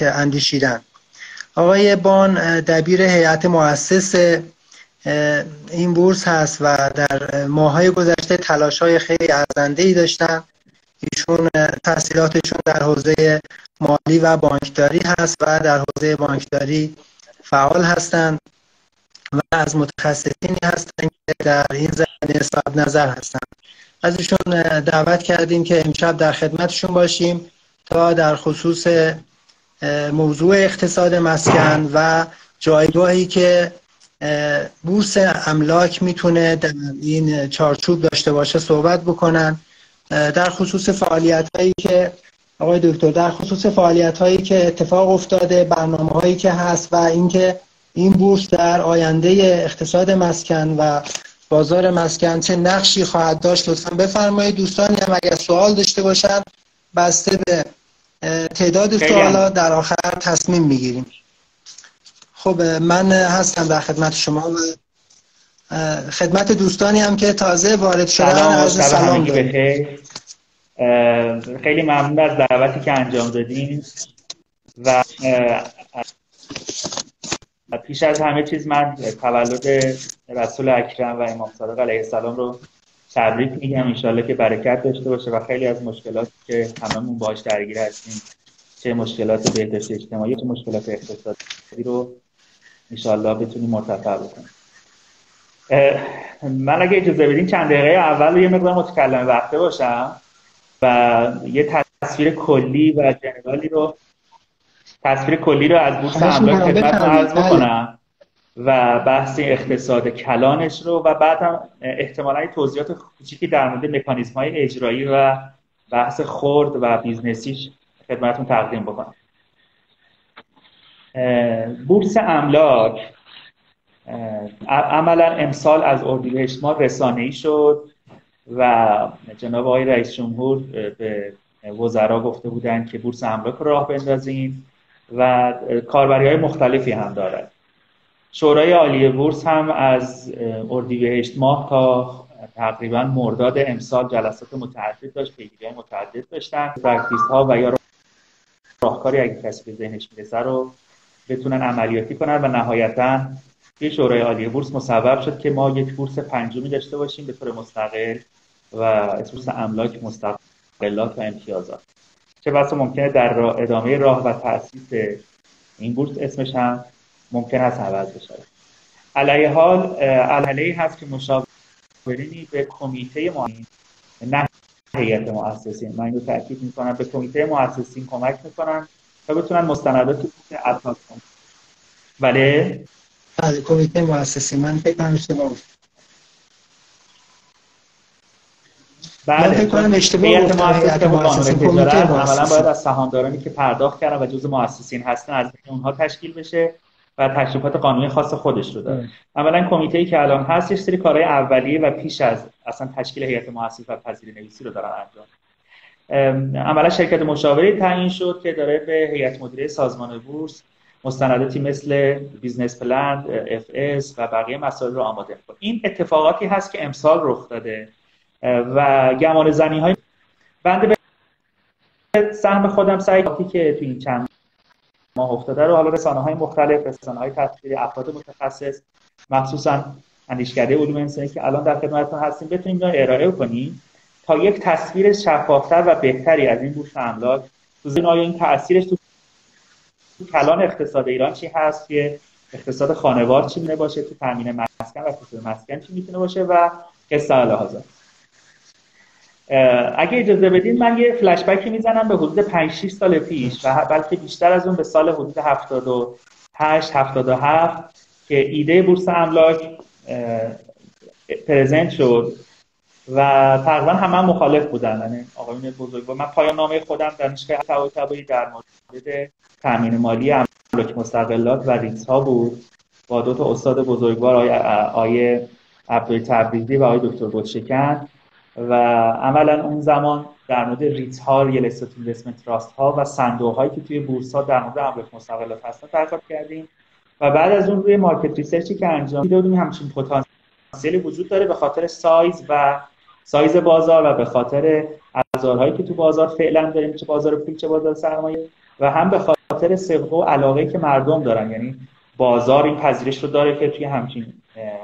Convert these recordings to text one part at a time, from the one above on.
اندیشیدن. آقای بان دبیر هیئت مؤسس این بورس هست و در ماهای گذشته تلاش های خیلی ارزنده ای داشتن. ایشون تحصیلاتشون در حوزه مالی و بانکداری هست و در حوزه بانکداری فعال هستند و از متخصصینی هستند که در این زمینه صاحب نظر هستند از ایشون دعوت کردیم که امشب در خدمتشون باشیم تا در خصوص موضوع اقتصاد مسکن و جایگاهی که بورس املاک می‌تونه در این چارچوب داشته باشه صحبت بکنن. در خصوص فعالیت هایی که آقای دکتر در خصوص فعالیت هایی که اتفاق افتاده برنامه هایی که هست و اینکه این بورس در آینده اقتصاد مسکن و بازار مسکن چه نقشی خواهد داشت لطفا بفرمایید. دوستانی هم اگر سوال داشته باشن بسته به تعداد سوالا در آخر تصمیم می‌گیریم. خب من هستم در خدمت شما و خدمت دوستانی هم که تازه وارد شدن از سلام خیلی ممنون از دعوتی که انجام دادیم و پیش از همه چیز من تولد رسول اکرم و امام صادق علیه السلام رو تبریک میگم. انشالله که برکت داشته باشه و خیلی از مشکلاتی که هممون باش درگیر هستیم چه مشکلات بهداشت اجتماعی چه مشکلات اقتصادی رو انشالله بتونیم مرتفع بکنیم. من اگه اجازه بدین چند دقیقه اول یه مقدار متکلم وقته باشم و یه تصویر کلی و جنرالی رو تصویر کلی رو از بورس املاک خدمتتون عرض بکنم. و بحث اقتصاد کلانش رو و بعدم احتمالا توضیحات کوچیکی در مورد مکانیزم های اجرایی و بحث خرد و business یش خدمتون تقدیم بکنم. بورس املاک عملا امسال از اردیبهشت ماه رسانه‌ای شد و جناب آقای رئیس جمهور به وزرا گفته بودند که بورس املاک رو راه بندازیم و کاربری های مختلفی هم دارد. شورای عالی بورس هم از اردیبهشت ماه تا تقریبا مرداد امسال جلسات متعدد داشت پیگیری متعدد داشتن. practice ها و یا راهکاری اگه کسی به ذهنش می‌رسه رو بتونن عملیاتی کنن و نهایتا یه شورای عالی بورس مصوب شد که ما یک بورس پنجمی داشته باشیم به طور مستقل و بورس املاک مستقلات و امتیازات. چه بسا ممکنه در ادامه راه و تاسیس این بورس اسمش هم ممکن است عوض بشه علیه حال علیه هست که مشاورینی به کمیته معین نه هیئت مؤسسین. من اینو تاکید می‌کنم. به کمیته مؤسسین کمک می‌کنن تا بتونن مستندات اساس کنن. بله؟ بله کمیته مؤسسی من فکر کنم اشتباه بله. فکر کنم اشتباه گفتم مؤسسین باید از سهامدارانی که پرداخت کردن و جزء مؤسسین هستن از اونها تشکیل بشه. و تشریفات قانونی خاص خودش رو داره. اولا کمیته ای که الان هست سری کارهای اولیه و پیش از اصلا تشکیل هیئت مؤسسه و پذیره نویسی رو دارن انجام عملا شرکت مشاوره تعیین شد که داره به هیئت مدیره سازمان بورس مستنداتی مثل business plan، FS و بقیه مسائل رو آماده می‌کنه. این اتفاقاتی هست که امسال رخ داده و گمان زنی های بنده به سهم خودم سعی که تو این چند ماه افتاده رو. حالا رسانه های مختلف رسانه های تحقیقی افراد متخصص مخصوصا اندیشکده علوم انسانی که الان در خدمتتون هستیم بتونیم ارائه کنیم. تا یک تصویر شفافتر و بهتری از این بورس املاک. تو آیا این تاثیرش تو کلان اقتصاد ایران چی هست؟ که اقتصاد خانوار چی می‌تونه باشه؟ تو تامین مسکن و اقتصاد مسکن چی می‌تونه باشه؟ و قصه حاضر. اگه اجازه بدین من یه فلش بکی می‌زنم به حدود 5 6 سال پیش و بلکه بیشتر از اون به سال حدود 78 77 که ایده بورس املاک پرزنت شد و تقریبا همه هم مخالف بودن. یعنی آقایون بزرگ من پایان نامه خودم دانشگاه طباطبایی در مورد تامین مالی املاک مستقلات و ریتس ها بود با دو تا استاد بزرگوار آقای عبده تبریزی و آقای دکتر بودشکن و عملا اون زمان در مورد REIT ها real estate investment trust ها و صندوق هایی که توی بورس ها در مورد املاک مستقلات هستن تحقیق کردیم. و بعد از اون روی market research ی که انجام دادیم همچین پتانسیلی وجود داره به خاطر سایز و سایز بازار و به خاطر ابزارهایی که تو بازار فعلا داریم چه بازار پول چه بازار سرمایه. و هم به خاطر صدق و علاقه که مردم دارن. یعنی بازار این پذیرش رو داره که توی همچین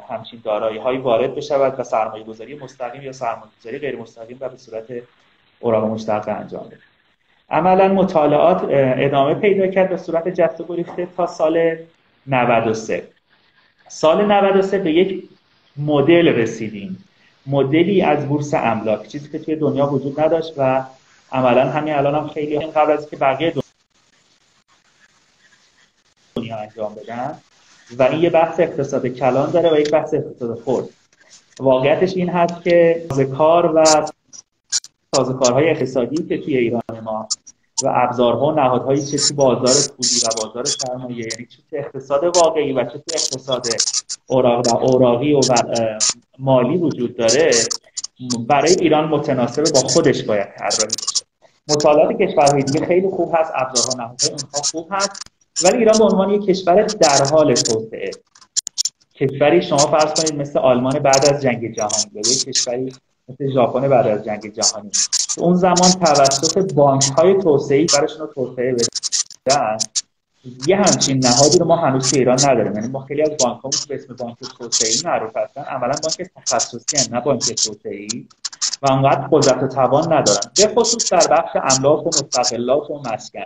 همچین دارایی هایی وارد بشود و سرمایه گذاری مستقیم یا سرمایه گذاری غیر مستقیم و به صورت اوراق مشتق انجام بده. عملا مطالعات ادامه پیدا کرد به صورت جست و گریخته تا سال 93 سال 93 به یک مدل رسیدیم. مدلی از بورس املاک چیزی که توی دنیا وجود نداشت و عملا همین الان هم خیلی قبل از که بقیه دنیا انجام بدن. و این یه بحث اقتصاد کلان داره و یک بحث اقتصاد خورد واقعیتش این هست که کار و سازوکارهای اقتصادی که توی ایران ما و ابزارها و نهادهایی چه تو بازار پولی و بازار سرمایه یعنی چه تو اقتصاد واقعی و چه تو اقتصاد اوراق و اوراقی و مالی وجود داره برای ایران متناسب با خودش باید طراحی بشه. مطالعات کشورهای دیگه خیلی خوب هست ابزارها نهادهای اونها خوب هست. ولی ایران به عنوان یک کشور در حال توسعه. کشوری شما فرض کنید مثل آلمان بعد از جنگ جهانی یا یک کشوری مثل ژاپن بعد از جنگ جهانی. اون زمان توسط بانک های توسعه براشون توسعه بدن یه همچین نهادی رو ما هنوز تو ایران نداریم. یعنی ما خیلی از بانک به اسم بانک توسعه معروف هستن. اولا بانک تخصصی نه بانک توسعه و اونقدر قدرت و توان ندارن. به خصوص در بخش املاک و مستقلات و مسکن.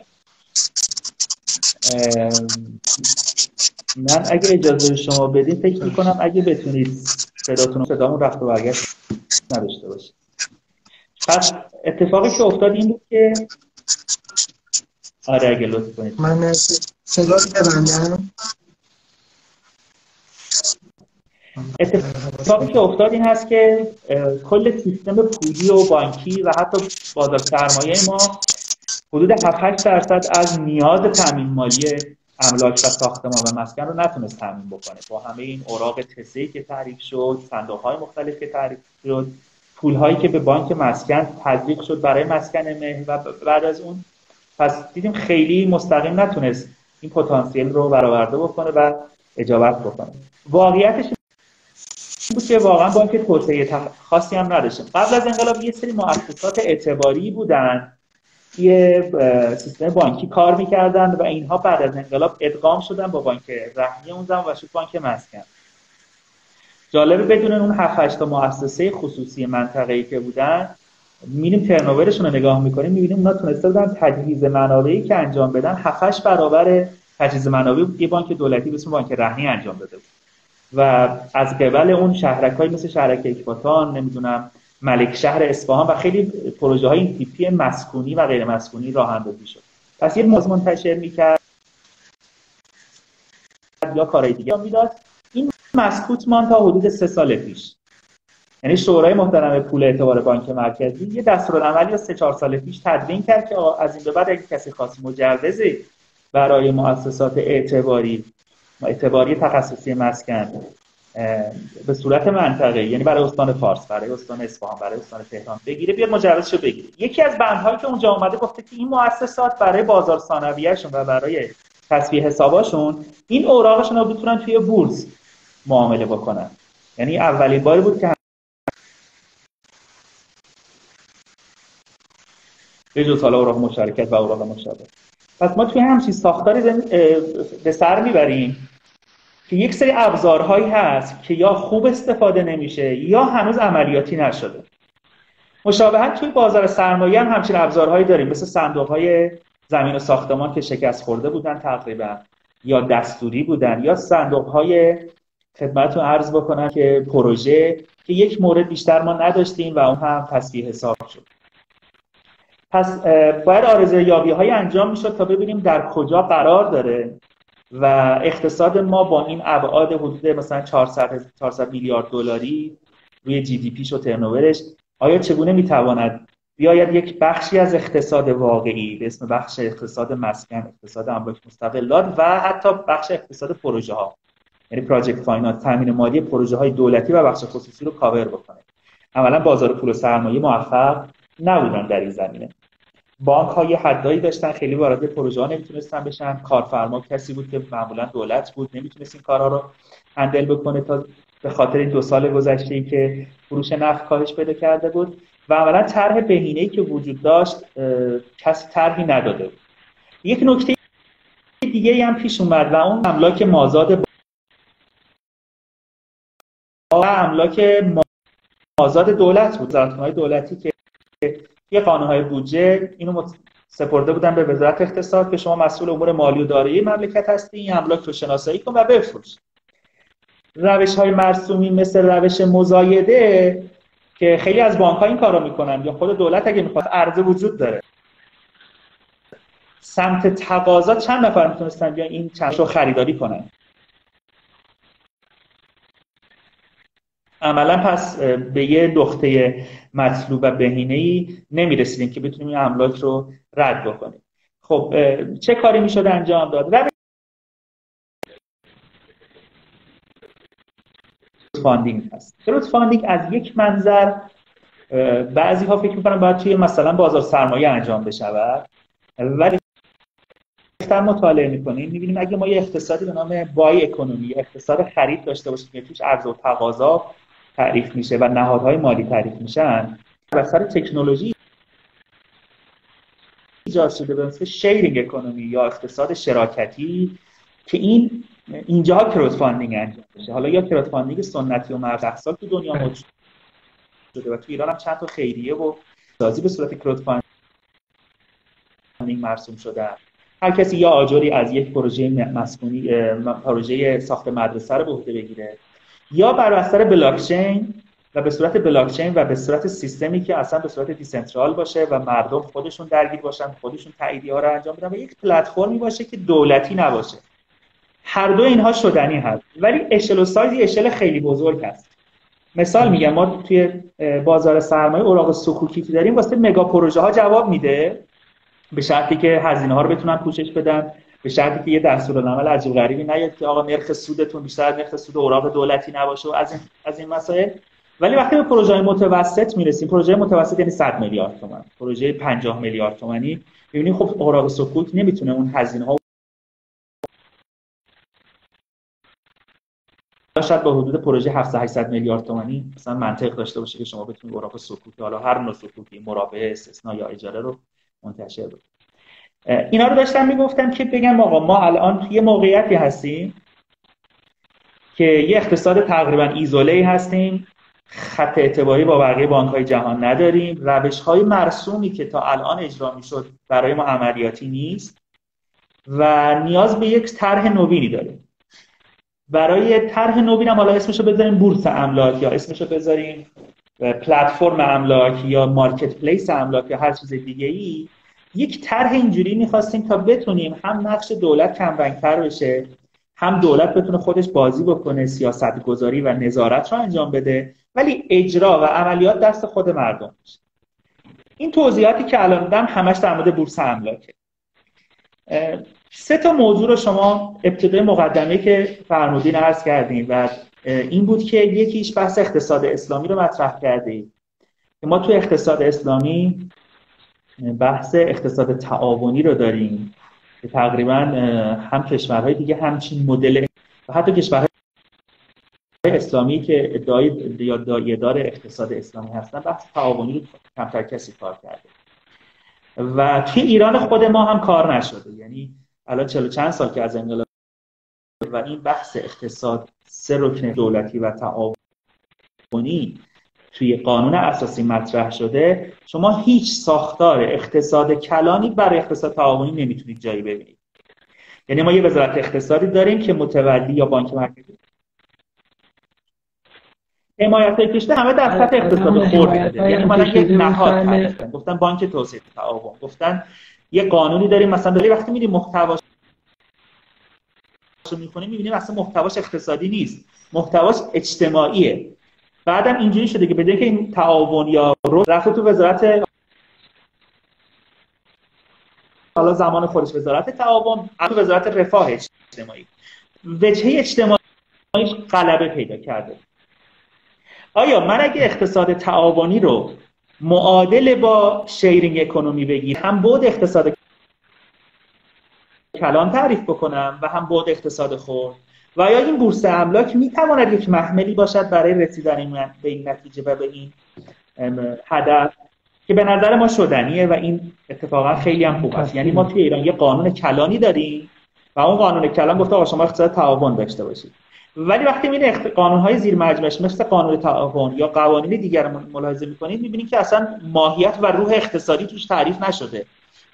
من اگه اجازه شما بدین فکر می‌کنم اگه بتونید صداتون صدامون رفت و برگشت نداشته باشید. پس اتفاقی که افتاد این بود که آره اگه لطف کنید. من صدا ببندم. اتفاقی که افتاد این هست که کل سیستم پولی و بانکی و حتی بازار سرمایه ما حدود 7 درصد از نیاز تامین مالی املاک و ساختمان و مسکن رو نتونست تامین بکنه. با همه این اوراق تسهی که تعریف شد صندوق های مختلف که تعریف شد پول هایی که به بانک مسکن تزریق شد برای مسکن مه و بعد از اون. پس دیدیم خیلی مستقیم نتونست این پتانسیل رو برآورده بکنه و اجابت بکنه. واقعیتش بود که واقعا بانک توسعه خاصی هم نداشتیم. قبل از انقلاب یه سری مؤسسات اعتباری بودن یه سیستم بانکی کار می‌کردن و اینها بعد از انقلاب ادغام شدن با بانک رهنی اون زمان و شد بانک مسکن. جالبه بدون اون 7 تا مؤسسه خصوصی منطقه ای که بودن میریم ترنوورشون رو نگاه می‌کنیم می‌بینیم اونا تونسته بودن تجهیز منابعی که انجام بدن. 7 برابر تجهیز منابعی یه بانک دولتی به اسم بانک رهنی انجام داده بود. و از قبل اون شهرک های مثل شهرک اکباتان نمی‌دونم ملک شهر اصفهان و خیلی پروژه های این تیپی مسکونی و غیر مسکونی راه اندازی شد. پس یه موز منتشر می‌کرد. یا کارهای دیگه می‌داد. این مسکوت مان تا حدود سه سال پیش. یعنی شورای محترم پول اعتبار بانک مرکزی یه دستورالعمل یا سه چهار سال پیش تدوین کرد که از این به بعد اگه کسی خاص مجوزی برای مؤسسات اعتباری اعتباری تخصصی مسکن به صورت منطقه یعنی برای استان فارس برای استان اصفهان برای استان تهران بگیره بیاد مجوزشو بگیره. یکی از بندهایی که اونجا اومده گفته که این مؤسسات برای بازار ثانویه‌شون و برای تصفیه حساباشون این اوراقشون رو بتونن توی بورس معامله بکنن. یعنی اولین باری بود که به جز حالا اوراق مشارکت و اوراق مشابه پس ما توی همچین ساختاری به سر می‌بریم. که یک سری ابزارهایی هست که یا خوب استفاده نمیشه یا هنوز عملیاتی نشده. مشابهت توی بازار سرمایه هم همچین ابزارهایی داریم. مثل صندوق های زمین و ساختمان که شکست خورده بودن تقریبا یا دستوری بودن یا صندوق های خدمتتون عرض بکنم که پروژه که یک مورد بیشتر ما نداشتیم و اون هم تصویه حساب شد. پس باید آرزه یابی های انجام می‌شد تا ببینیم در کجا قرار داره. و اقتصاد ما با این ابعاد حدود مثلا 400 400 میلیارد دلاری روی جی دی پیش و ترنوورش آیا چگونه می‌تواند بیاید یک بخشی از اقتصاد واقعی به اسم بخش اقتصاد مسکن اقتصاد املاک مستقلات و حتی بخش اقتصاد پروژه ها یعنی project finance تامین مالی پروژه های دولتی و بخش خصوصی رو کاور بکنه. اولا بازار پول و سرمایه موفق نبودن در این زمینه. بانک ها یه حدهایی داشتن خیلی وارد پروژه ها نمی‌تونستن بشن. کارفرما کسی بود که معمولا دولت بود نمی‌تونست این کارها رو handle بکنه تا به خاطر این دو سال گذشته ای که فروش نفت کاهش پیدا کرده بود. و عملا طرح بهینه که وجود داشت کسی طرحی نداده بود. یک نکته دیگه هم پیش اومد و اون املاک مازاد و املاک مازاد دولت بود. های دولتی که یه های بودجه اینو سپرده بودن به وزارت اقتصاد که شما مسئول امور مالی و دارایی مملکت هستی این املاک رو شناسایی کن و بفروش روش های مرسومی مثل روش مزایده که خیلی از بانک ها این کارو می‌کنن. یا خود دولت اگه می‌خواد عرضه وجود داره. سمت تقاضا چند نفر می‌تونستن بیان این چند رو خریداری کنن؟ عملا پس به یه نقطه مطلوب و بهینه ای نمی‌رسیدیم که بتونیم این املاک رو رد بکنیم. خب چه کاری می‌شد انجام داد؟ funding هست. crowdfunding از یک منظر بعضی ها فکر می‌کنن باید توی مثلا بازار سرمایه انجام بشود ولی بیشتر مطالعه می‌کنیم. می‌بینیم اگه ما یه اقتصادی به نام بای اکونومی اقتصاد خرید داشته باشیم که توش عرض و تقاضا تعریف میشه و نهادهای مالی تعریف میشن. و سر تکنولوژی ایجاد شده به مثل شیرینگ اکونومی یا اقتصاد شراکتی که این اینجاها کروت فاندینگ انجام بشه حالا یا کروت فاندینگ سنتی و مرد سال تو دنیا موجود شده و تو ایران هم چند تا خیریه و سازی به صورت crowdfunding مرسوم شده. هر کسی یه آجری از یک پروژه مسکونی پروژه ساخت مدرسه رو به عهده بگیره. یا بر اثر بلاکچین و به صورت بلاکچین و به صورت سیستمی که اصلا به صورت decentral باشه و مردم خودشون درگیر باشن خودشون تاییدیه ها رو انجام بدن و یک پلتفرمی باشه که دولتی نباشه. هر دو اینها شدنی هست. ولی اشل و سایزی اشل خیلی بزرگ هست. مثال میگم ما توی بازار سرمایه اوراق سکوکی که داریم واسه مگا پروژه ها جواب میده. به شرطی که هزینه ها رو بتونن پوشش بدن. به شرطی که یه دستورالعمل عجیب غریبی نیاد که آقا نرخ سودتون بیشتر از نرخ سود اوراق دولتی نباشه و از این از این مسائل. ولی وقتی به پروژه متوسط می‌رسیم پروژه متوسط یعنی 100 میلیارد تومان. پروژه 50 میلیارد تومانی. می‌بینیم خب اوراق سکوت نمی‌تونه اون هزینه ها شاید با حدود پروژه 700 800 میلیارد تومانی مثلا منطق داشته باشه که شما بتونید اوراق سکوتی حالا هر نوع سکوتی مرابع استثنا یا اجاره رو منتشر بکنید. اینا رو داشتم می‌گفتم که بگم آقا ما الان یه موقعیتی هستیم که یه اقتصاد تقریبا ایزوله هستیم خط اعتباری با بقیه بانک های جهان نداریم روش های مرسومی که تا الان اجرا می‌شد برای ما عملیاتی نیست و نیاز به یک طرح نوینی داریم. برای طرح نوین هم حالا اسمشو بذاریم بورس املاک یا اسمشو بذاریم پلتفرم املاک یا مارکت پلیس املاک یا هر چیز دیگه ای یک طرح اینجوری می‌خواستیم تا بتونیم هم نقش دولت کمرنگتر بشه هم دولت بتونه خودش بازی بکنه سیاست گذاری و نظارت رو انجام بده ولی اجرا و عملیات دست خود مردم بشه این توضیحاتی که الان دادم همش در مورد بورس املاکه. سه تا موضوع رو شما ابتدای مقدمه که فرمودین عرض کردیم و این بود که یکیش بحث اقتصاد اسلامی رو مطرح کردیم. ما تو اقتصاد اسلامی بحث اقتصاد تعاونی رو داریم. که تقریبا هم کشورهای دیگه همچین مدل و حتی کشورهای اسلامی که ادعای یا اقتصاد اسلامی هستن بحث تعاونی رو کمتر کسی کار کرده. و توی ایران خود ما هم کار نشده. یعنی الان چلو چند سال که از انقلاب و این بحث اقتصاد سه رکن دولتی و تعاونی توی قانون اساسی مطرح شده شما هیچ ساختار اقتصاد کلانی برای اقتصاد تعاونی نمی‌تونید جایی ببینید. یعنی ما یه وزارت اقتصادی داریم که متولی یا بانک مرکزی. حمایت کشته همه در سطح اقتصاد خورد یعنی مثلا یک نهاد هستن گفتن بانک توسعه تعاون. گفتن یه قانونی داریم مثلا داری وقتی میری محتواش می‌کنیم می‌بینیم اصلا محتواش اقتصادی نیست. محتواش اجتماعیه. بعدم اینجوری شده که بده که این تعاون یا رو رفته تو وزارت حالا زمان خودش وزارت تعاون تو وزارت رفاه اجتماعی. وجهه اجتماعی غلبه پیدا کرده. آیا من اگه اقتصاد تعاونی رو معادل با شیرینگ اکونومی بگیر هم بود اقتصاد کلان تعریف بکنم و هم بود اقتصاد خورد و آیا این بورس املاک می تواند یک محملی باشد برای رسیدن به این نتیجه و به این هدف که به نظر ما شدنیه و این اتفاقا خیلی هم خوب است. یعنی ما توی ایران یه قانون کلانی داریم و اون قانون کلان گفته آقا شما اقتصاد تعاون داشته باشید. ولی وقتی می‌بینید اخت... قانون های زیر مجموعش مثل قانون تعاون یا قوانین دیگر ملاحظه می‌کنید می‌بینید که اصلا ماهیت و روح اقتصادی توش تعریف نشده.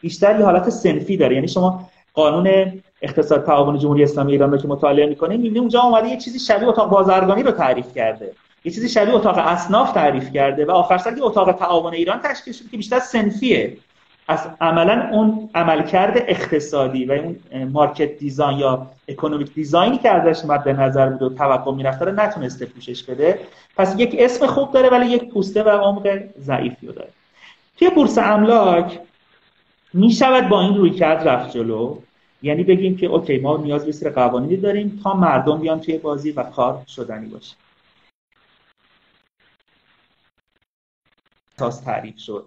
بیشتر یه حالت سنفی داره. یعنی شما قانون اقتصاد تعاون جمهوری اسلامی ایران رو که مطالعه می‌کنید می‌بینید اونجا اومده یه چیزی شبیه اتاق بازرگانی رو تعریف کرده. یه چیزی شبیه اتاق اصناف تعریف کرده و آخر سر اتاق تعاون ایران تشکیل شده که بیشتر سنفیه. از عملا اون عملکرد اقتصادی و اون market design یا economic design ی که ازش مد نظر بود و توقع می‌رفت رو نتونسته پوشش بده. پس یک اسم خوب داره ولی یک پوسته و عمق ضعیفی داره. توی بورس املاک می شود با این رویکرد رفت جلو. یعنی بگیم که okay ما نیاز به سری قوانینی داریم تا مردم بیان توی بازی و کار شدنی باشه. اساس تعریف شد.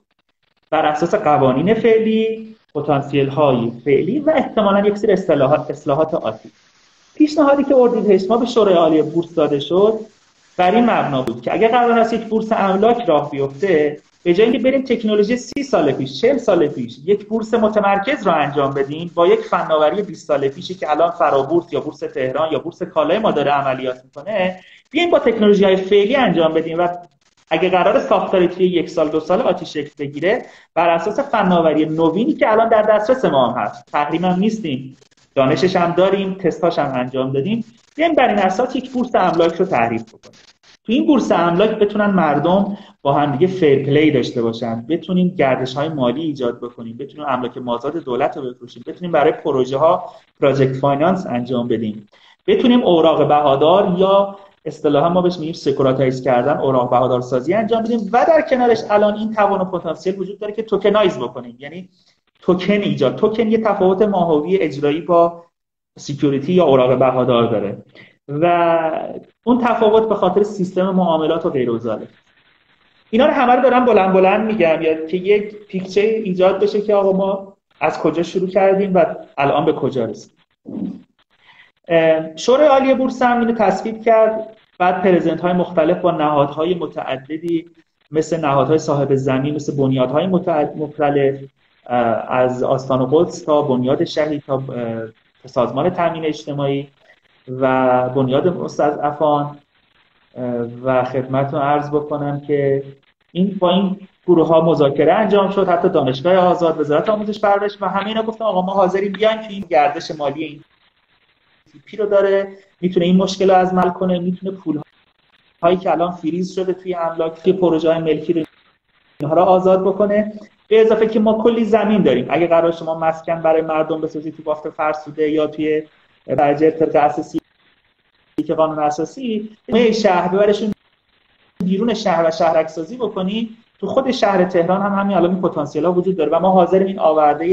بر اساس قوانین فعلی پتانسیل های فعلی و احتمالا یک سری اصلاحات اصلاحات آتی پیشنهادی که اردیبهشت ما به شورای عالی بورس داده شد بر این مبنا بود که اگر قرار است یک بورس املاک راه بیفته به جای اینکه بریم تکنولوژی سی سال پیش 40 سال پیش یک بورس متمرکز را انجام بدیم با یک فناوری 20 سال پیشی که الان فرابورس یا بورس تهران یا بورس کالای ما داره عملیات می‌کنه بیایم با تکنولوژی های فعلی انجام بدیم و اگه قراره ساختاری توی یک سال دو سال آتیش شکل بگیره بر اساس فناوری نوینی که الان در دسترس ما هم هست. تقریبا نیستیم. دانشش هم داریم تستاش هم انجام دادیم. بیایم بر این اساس یک بورس املاک رو تعریف بکنیم. تو این بورس املاک بتونن مردم با هم دیگه fair play داشته باشن. بتونیم گردش های مالی ایجاد بکنیم بتونیم املاک مازاد دولت رو بفروشیم بتونیم برای پروژه ها project finance انجام بدیم. بتونیم اوراق بهادار یا اصطلاحا ما بهش میگیم securitize کردن اوراق بهادار سازی انجام بدیم و در کنارش الان این توان و پتانسیل وجود داره که tokenize بکنیم. یعنی توکن ایجاد. توکن یه تفاوت ماهوی اجرایی با security یا اوراق بهادار داره. و اون تفاوت به خاطر سیستم معاملات و غیر اینا رو همه رو دارم بلند بلند میگم. یا که یک picture ایجاد بشه که آقا ما از کجا شروع کردیم و الان به کجا رسیدیم شورای عالی بورس هم اینو تصویب کرد. بعد پرزنت های مختلف با نهادهای متعددی مثل نهادهای صاحب زمین مثل بنیادهای مختلف از آستان قدس تا بنیاد شهید تا سازمان تامین اجتماعی. و بنیاد مستضعفان و خدمتتون عرض بکنم که این با این گروه ها مذاکره انجام شد حتی دانشگاه آزاد وزارت آموزش پرورش و همه اینا گفتن آقا ما حاضریم بیایم که این گردش مالی این پی رو داره می‌تونه این مشکل رو از مل کنه می‌تونه پول هایی که الان فریز شده توی املاک توی پروژه های ملکی رو اینها رو آزاد بکنه. به اضافه که ما کلی زمین داریم. اگه قرار شما مسکن برای مردم بسازید تو بافت فرسوده یا توی درجه طبق اساسی که قانون اساسی شهر ببرشون بیرون شهر و شهرک سازی بکنی. تو خود شهر تهران هم همین الان پتانسیل ها وجود داره و ما حاضریم این آورده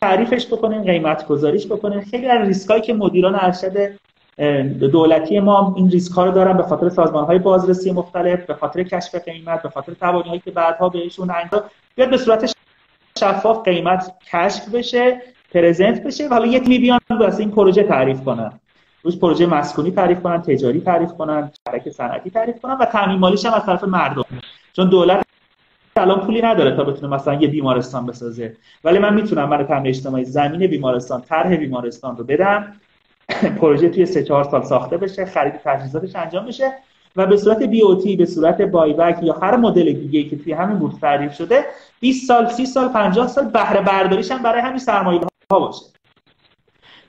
تعریفش بکنیم قیمت گذاریش بکنیم. خیلی از ریسکایی که مدیران ارشد دولتی ما این ریسک ها رو دارن به خاطر سازمان های بازرسی مختلف به خاطر کشف قیمت به خاطر توانی هایی که بعدها بهشون انجام بیاد به صورت شفاف قیمت کشف بشه پرزنت بشه و حالا یه تیمی بیان واسه این پروژه تعریف کنن. روز پروژه مسکونی تعریف کنن تجاری تعریف کنن شبکه صنعتی تعریف کنن و تامین مالیش هم از طرف مردم. چون دولت الان پولی نداره تا بتونه مثلا یه بیمارستان بسازه. ولی من می‌تونم من تامین اجتماعی زمین بیمارستان طرح بیمارستان رو بدم. پروژه توی سه چهار سال ساخته بشه خرید تجهیزاتش انجام بشه. و به صورت تی به صورت بایبک یا هر مدل دیگه که توی همین بورس تعریف شده 20 سال 30 سال 50 سال بهره برداریش هم برای همین سرمایه ها باشه.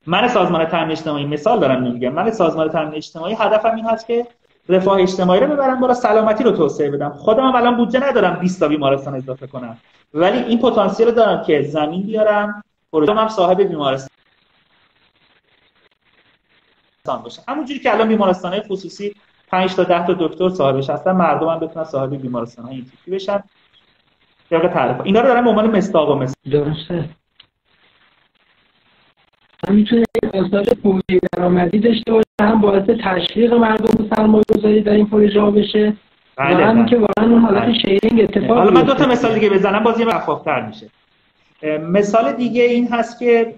من سازمان تامین اجتماعی مثال دارم میگم من سازمان تامین اجتماعی هدفم این هست که رفاه اجتماعی رو ببرم بالا سلامتی رو توسعه بدم. خودم الان بودجه ندارم 20 تا بیمارستان اضافه کنم. ولی این پتانسیل دارم که زمین بیارم پروژه هم صاحب بیمارستان باشه. همونجوری که الان بیمارستان خصوصی 5 تا 10 تا دکتر صاحبش هستن مردم هم بتونن صاحب بیمارستان های این بشن. طبق تعریف اینا رو دارم به عنوان مستاق و مثال درسته. می‌تونه آثار پولی درآمدی داشته باشه هم باعث تشویق مردم سرمایه گذاری در این پروژه ها بشه. بله و هم بله. که واقعا اون حالت بله. شیرینگ اتفاق حالا من دو تا مثال دیگه بزنم باز یه تر میشه. مثال دیگه این هست که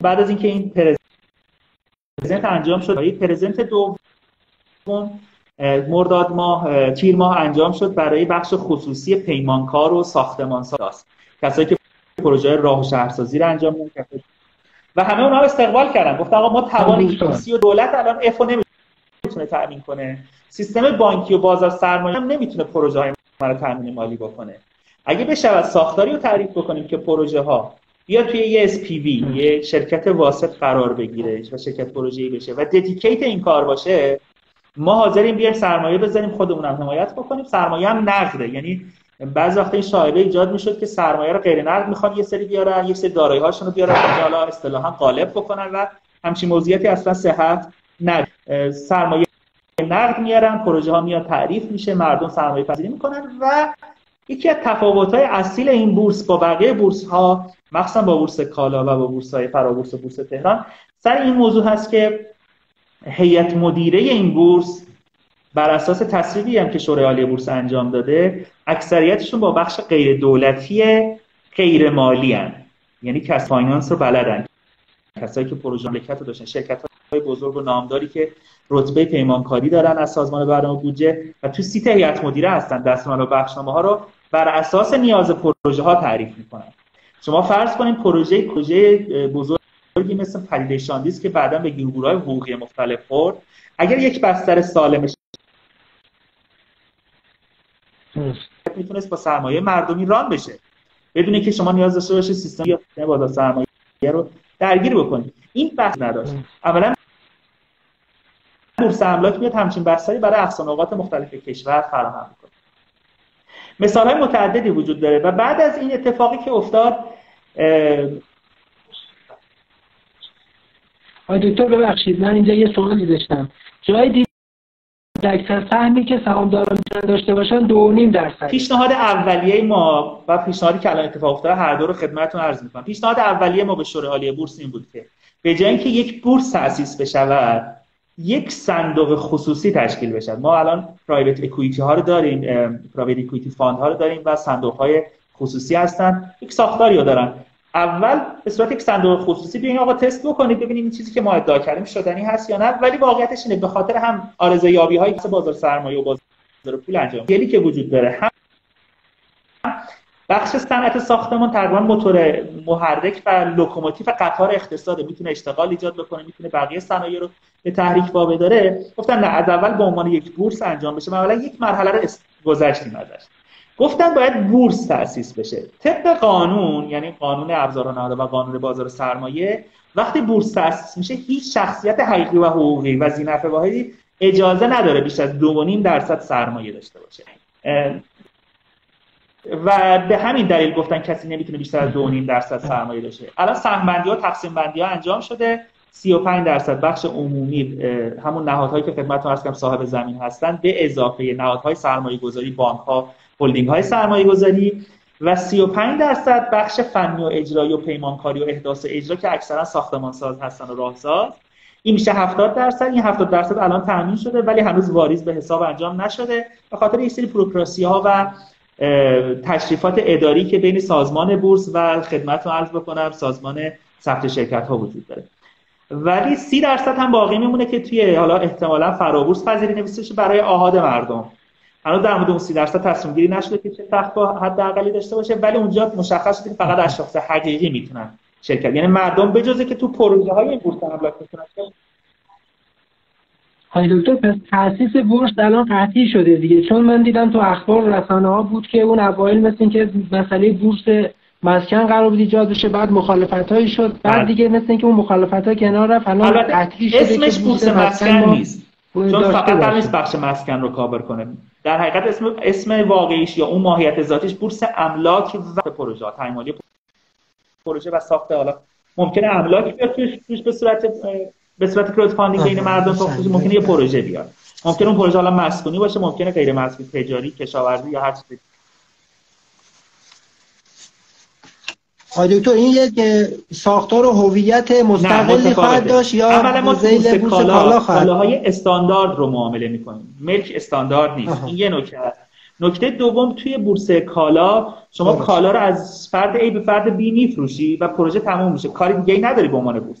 بعد از اینکه این پرزنت انجام شد پرزنت دوم مرداد ماه تیر ماه انجام شد برای بخش خصوصی پیمانکار و ساختمانساز کسایی که پروژه راه و شهرسازی رو انجام میدن و همه اونها استقبال کردن. گفت آقا ما توان خصوصی و دولت الان افو نمی‌تونه تامین کنه. سیستم بانکی و بازار سرمایه هم نمی‌تونه پروژه های ما رو تامین مالی بکنه. اگه بشه ساختاری رو تعریف بکنیم که پروژه ها بیا توی یه SPV یه شرکت واسط قرار بگیره و شرکت پروژه‌ای بشه و ددیکیت این کار باشه ما حاضریم بیایم سرمایه بزنیم خودمونم حمایت بکنیم. سرمایه هم نقده. یعنی بعض وقت این شایبه ایجاد می‌شد که سرمایه رو غیر نقد می‌خوان یه سری بیارن یه سری دارایی هاشون رو بیارن که حالا اصطلاحا غالب بکنن و همچین موضوعیتی اصلا صحت ند سرمایه نقد میارن پروژه ها میاد تعریف میشه مردم سرمایه پذیری می‌کنن و یکی از تفاوت های اصیل این بورس با بقیه بورس ها مخصوصا با بورس کالا و با بورس های فرابورس و بورس تهران سر این موضوع هست که هیئت مدیره این بورس بر اساس تصویبی هم که شورای عالی بورس انجام داده اکثریتشون با بخش غیر دولتی غیر مالی هن. یعنی کس فاینانس رو بلدن کسایی که پروژه مملکت رو داشتن شرکت های بزرگ و نامداری که رتبه پیمانکاری دارن از سازمان برنامه بودجه و تو سیت هیئت مدیره هستن دستمال و بخشنامه ها رو بر اساس نیاز پروژه ها تعریف می‌کنن شما فرض کنید پروژه پروژه بزرگی مثل پدیده شاندیس که بعدا به گروه های حقوقی مختلف خورد. اگر یک بستر سالمش می‌تونست با سرمایه مردمی ران بشه. بدون که شما نیاز داشته باشید سیستم یا بازار سرمایه رو درگیر بکنید. این بحث نداشت. اولا بورس املاک میاد همچین بستری برای اقصان اوقات مختلف کشور فراهم می‌کنه. مثال های متعددی وجود داره و بعد از این اتفاقی که افتاد آقای دکتر ببخشید من اینجا یه سوالی داشتم. حداکثر سهمی که سهامداران داشته باشن دو نیم درصد. پیشنهاد اولیه ما و پیشنهادی که الان اتفاق افتاده هر دو رو خدمتتون عرض می‌کنم. پیشنهاد اولیه ما به شورای عالی بورس این بود که به جای اینکه یک بورس تأسیس بشود یک صندوق خصوصی تشکیل بشه ما الان private equity ها رو داریم private equity fund ها رو داریم و صندوق های خصوصی هستن. یک ساختاری دارن. اول به صورت یک صندوق خصوصی بیاین آقا تست بکنید ببینید این چیزی که ما ادعا کردیم شدنی هست یا نه. ولی واقعیتش اینه به خاطر هم عارضه یابی هایی که بازار سرمایه و بازار پول انجام. گلی که وجود داره هم بخش صنعت ساختمان تقریبا موتور محرک و لوکوموتیو قطار اقتصاد می‌تونه اشتغال ایجاد بکنه می‌تونه بقیه صنایع رو به تحریک داره گفتن نه از اول به عنوان یک بورس انجام بشه. ما یک مرحله رو گذشتیم ازش. گفتن باید بورس تأسیس بشه. طبق قانون یعنی قانون ابزار و قانون بازار سرمایه وقتی بورس تأسیس میشه هیچ شخصیت حقیقی و حقوقی و ذینفع واحدی اجازه نداره بیش از 2.5 درصد سرمایه داشته باشه. و به همین دلیل گفتن کسی نمی‌تونه بیشتر از 2.5 درصد سرمایه داشته. الان سهم بندی ها تقسیم بندی ها انجام شده. 35 درصد بخش عمومی همون نهادهایی که خدمتتون کردم صاحب زمین هستن به اضافه نهادهای سرمایه گذاری بانک ها هلدینگ های سرمایه گذاری و 35 درصد بخش فنی و اجرایی و پیمانکاری و احداث اجرا که اکثرا ساختمان ساز هستن و راهساز. این میشه 70 درصد. این 70 درصد الان تامین شده ولی هنوز واریز به حساب انجام نشده. به خاطر یک سری پروکراسی ها و تشریفات اداری که بین سازمان بورس و خدمت رو عرض بکنم سازمان ثبت شرکت ها وجود داره. ولی سی درصد هم باقی میمونه که توی حالا احتمالا فرابورس پذیری نویسش برای آهاد مردم. هنوز در مورد اون 30 درصد تصمیم گیری نشده که چه سقف حداقلی داشته باشه. ولی اونجا مشخص شده که فقط اشخاص حقیقی می‌تونن شرکت. یعنی مردم بجزه که تو پروژه های بورس املاک می‌تونن های دکتر پس تاسیس بورس الان قطعی شده دیگه. چون من دیدم تو اخبار رسانه ها بود که اون اوایل مثل اینکه مسئله بورس مسکن قرار بود ایجاد بشه بعد مخالفت هایی شد. بعد بله. دیگه مثل اینکه اون مخالفت ها کنار رفت الان قطعی شده اسمش بورس مسکن نیست. چون فقط نیست بخش مسکن رو کاور کنه. در حقیقت اسم اسم واقعیش یا اون ماهیت ذاتیش بورس املاک و پروژه تأمین مالی پروژه و ساخت حالا ممکنه املاک بیاد توش به صورت به صورت crowdfunding بین مردم ساخته ممکنه یه پروژه بیاد. ممکنه اون پروژه حالا مسکونی باشه ممکنه غیر مسکونی تجاری کشاورزی یا هر چیزی. آقای دکتر این یک ساختار و هویت مستقلی خواهد داشت یا اولا ما بورس کالا کالاهای استاندارد رو معامله می‌کنیم. ملک استاندارد نیست. این یه نکته نکته دوم توی بورس کالا شما کالا رو از فرد A به فرد B میفروشی و پروژه تموم میشه. کاری دیگه ای نداری به عنوان بورس.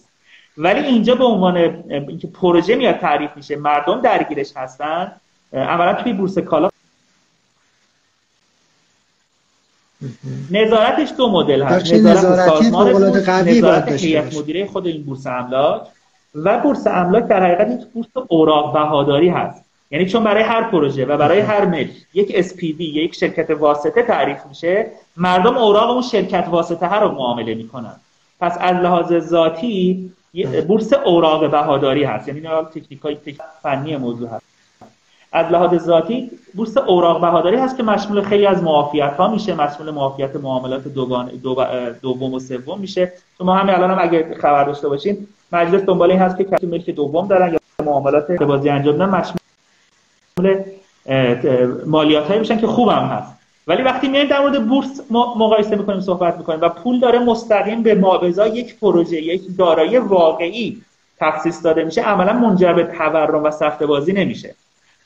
ولی اینجا به عنوان اینکه پروژه میاد تعریف میشه مردم درگیرش هستن. اولا توی بورس کالا نظارتش دو مدل هست. نظارت سازمان بورس نظارت هیئت مدیره خود این بورس املاک و بورس املاک در حقیقت این بورس اوراق بهاداری هست. یعنی چون برای هر پروژه و برای هر ملک یک SPV یک شرکت واسطه تعریف میشه مردم اوراق اون شرکت واسطه ها رو معامله می‌کنن. پس از لحاظ ذاتی بورس اوراق بهاداری هست. یعنی تکنیک های فنی موضوع هست. از لحاظ ذاتی بورس اوراق بهاداری هست که مشمول خیلی از معافیت ها میشه مشمول معافیت معاملات دوگان دوم و سوم میشه. شما همین الان هم اگه خبر داشته باشین مجلس دنبال این هست که کسی ملک دوم دارن یا معاملات بازی انجام دادن مشمول مالیات هایی میشن که خوبم هست. ولی وقتی میایم در مورد بورس مقایسه می‌کنیم صحبت می‌کنیم و پول داره مستقیم به مابزا یک پروژه یک دارایی واقعی تخصیص داده میشه عملا منجر به تورم و سفته بازی نمیشه.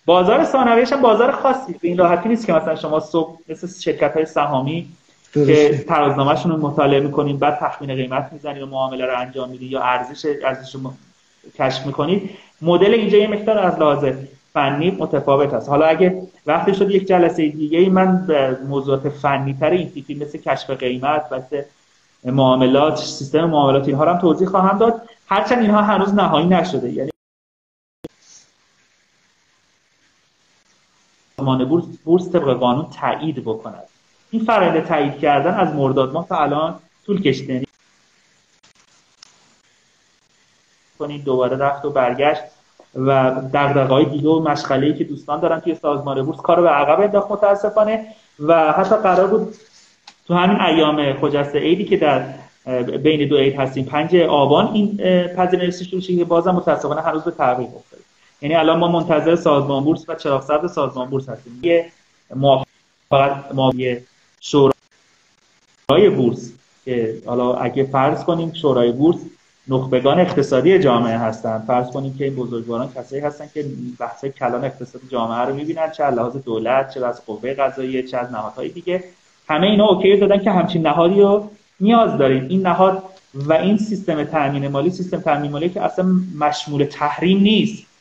بازار ثانویه‌ش هم بازار خاصی. به این راحتی نیست که مثلا شما صبح مثل شرکت های سهامی که ترازنامه‌شون رو مطالعه می‌کنید بعد تخمین قیمت می‌زنید و معامله رو انجام می‌دید یا ارزش ارزش رو کشف می‌کنید مدل اینجا یه مقدار از لحاظ فنی متفاوت است. حالا اگه وقتی شد یک جلسه دیگه ای من به موضوعات فنی تر این تیپی مثل کشف قیمت مثل معاملات سیستم معاملات اینها رو هم توضیح خواهم داد. هرچند اینها هنوز نهایی نشده. یعنی سازمان بورس بورس طبق قانون تایید بکند. این فرآیند تایید کردن از مرداد ماه تا الان طول کشیده کنید دوباره رفت و برگشت و دغدغه‌های دیگه و مشغله‌ای که دوستان دارن توی سازمان بورس کارو به عقب انداخت متاسفانه و حتی قرار بود تو همین ایام خجسته عیدی که در بین دو عید هستیم پنج آبان این پذیرش شروع که بازم متاسفانه هنوز به تعویق افتاده یعنی الان ما منتظر سازمان بورس و چراغ سبز سازمان بورس هستیم. یه ما شورای بورس که حالا اگه فرض کنیم شورای بورس نخبگان اقتصادی جامعه هستن. فرض کنیم که این بزرگواران کسایی هستن که بحث کلان اقتصادی جامعه رو می‌بینن چه از لحاظ دولت چه از قوه قضاییه چه از نهادهای دیگه. همه اینا اوکی دادن که همچین نهادی رو نیاز داریم. این نهاد و این سیستم تامین مالی سیستم تامین مالی که اصلا مشمول تحریم نیست.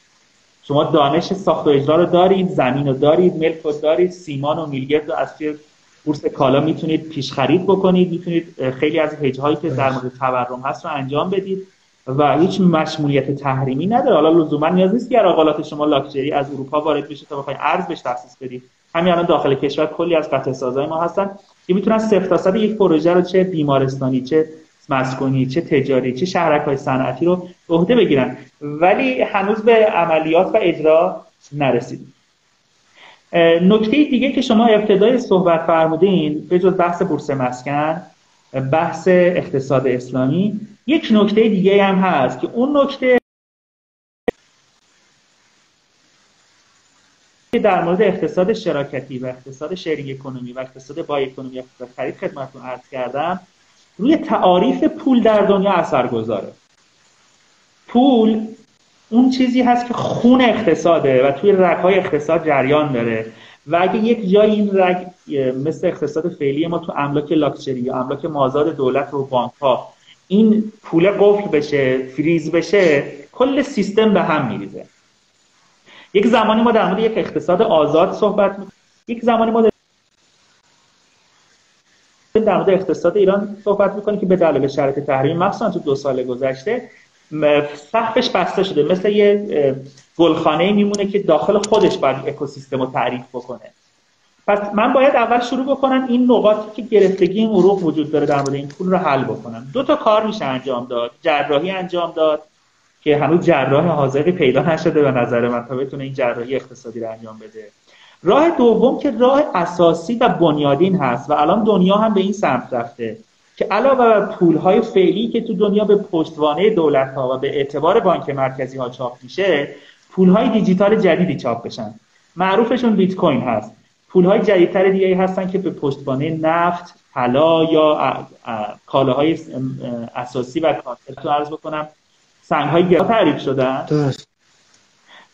شما دانش ساخت و اجرا رو دارید زمین رو دارید ملک رو دارید سیمان و میلگرد رو از توی بورس کالا می‌تونید پیش خرید بکنید می‌تونید خیلی از هج هایی که در مورد تورم هست رو انجام بدید و هیچ مشمولیت تحریمی نداره. حالا لزوما نیاز نیست که اقالات شما لاکچری از اروپا وارد بشه تا بخواید ارز بهش تخصیص بدید. همین الان داخل کشور کلی از قطع سازای ما هستن که می‌تونن صفر تا یک پروژه رو چه بیمارستانی چه مسکونی چه تجاری چه شهرک های صنعتی رو عهده بگیرن. ولی هنوز به عملیات و اجرا نرسیدیم. نکته دیگه که شما ابتدای صحبت فرمودین به جز بحث بورس مسکن بحث اقتصاد اسلامی یک نکته دیگه هم هست که اون نکته در مورد اقتصاد شراکتی و اقتصاد شیرینگ اکونومی و اقتصاد بای اکونومی و خرید خدمتتون عرض کردم روی تعاریف پول در دنیا اثر گذاره پول اون چیزی هست که خون اقتصاده و توی رگهای اقتصاد جریان داره و اگه یک جای این رگ مثل اقتصاد فعلی ما تو املاک لاکچری یا املاک مازاد دولت و بانک ها این پول قفل بشه فریز بشه کل سیستم به هم میریزه. یک زمانی ما در مورد یک اقتصاد آزاد صحبت می‌کنیم یک زمانی ما در مورد اقتصاد ایران صحبت می‌کنیم که به دلیل شرایط تحریم مخصوصا تو دو سال گذشته سقفش بسته شده. مثل یه گلخانه میمونه که داخل خودش باید اکوسیستم رو تعریف بکنه. پس من باید اول شروع بکنم این نقاطی که گرفتگی این عروق وجود داره در مورد این پول رو حل بکنم. دو تا کار میشه انجام داد. جراحی انجام داد که هنوز جراح حاضری پیدا نشده به نظر من تا بتونه این جراحی اقتصادی رو انجام بده. راه دوم که راه اساسی و بنیادین هست و الان دنیا هم به این سمت رفته که علاوه بر پولهای فعلی که تو دنیا به پشتوانه دولت ها و به اعتبار بانک مرکزی ها چاپ میشه پولهای دیجیتال جدیدی چاپ بشن. معروفشون بیت کوین هست. پولهای جدیدتر دیگه هستن که به پشتوانه نفت طلا یا کالاهای اساسی و کارتر عرض بکنم سنگ های گرا تعریف شدن.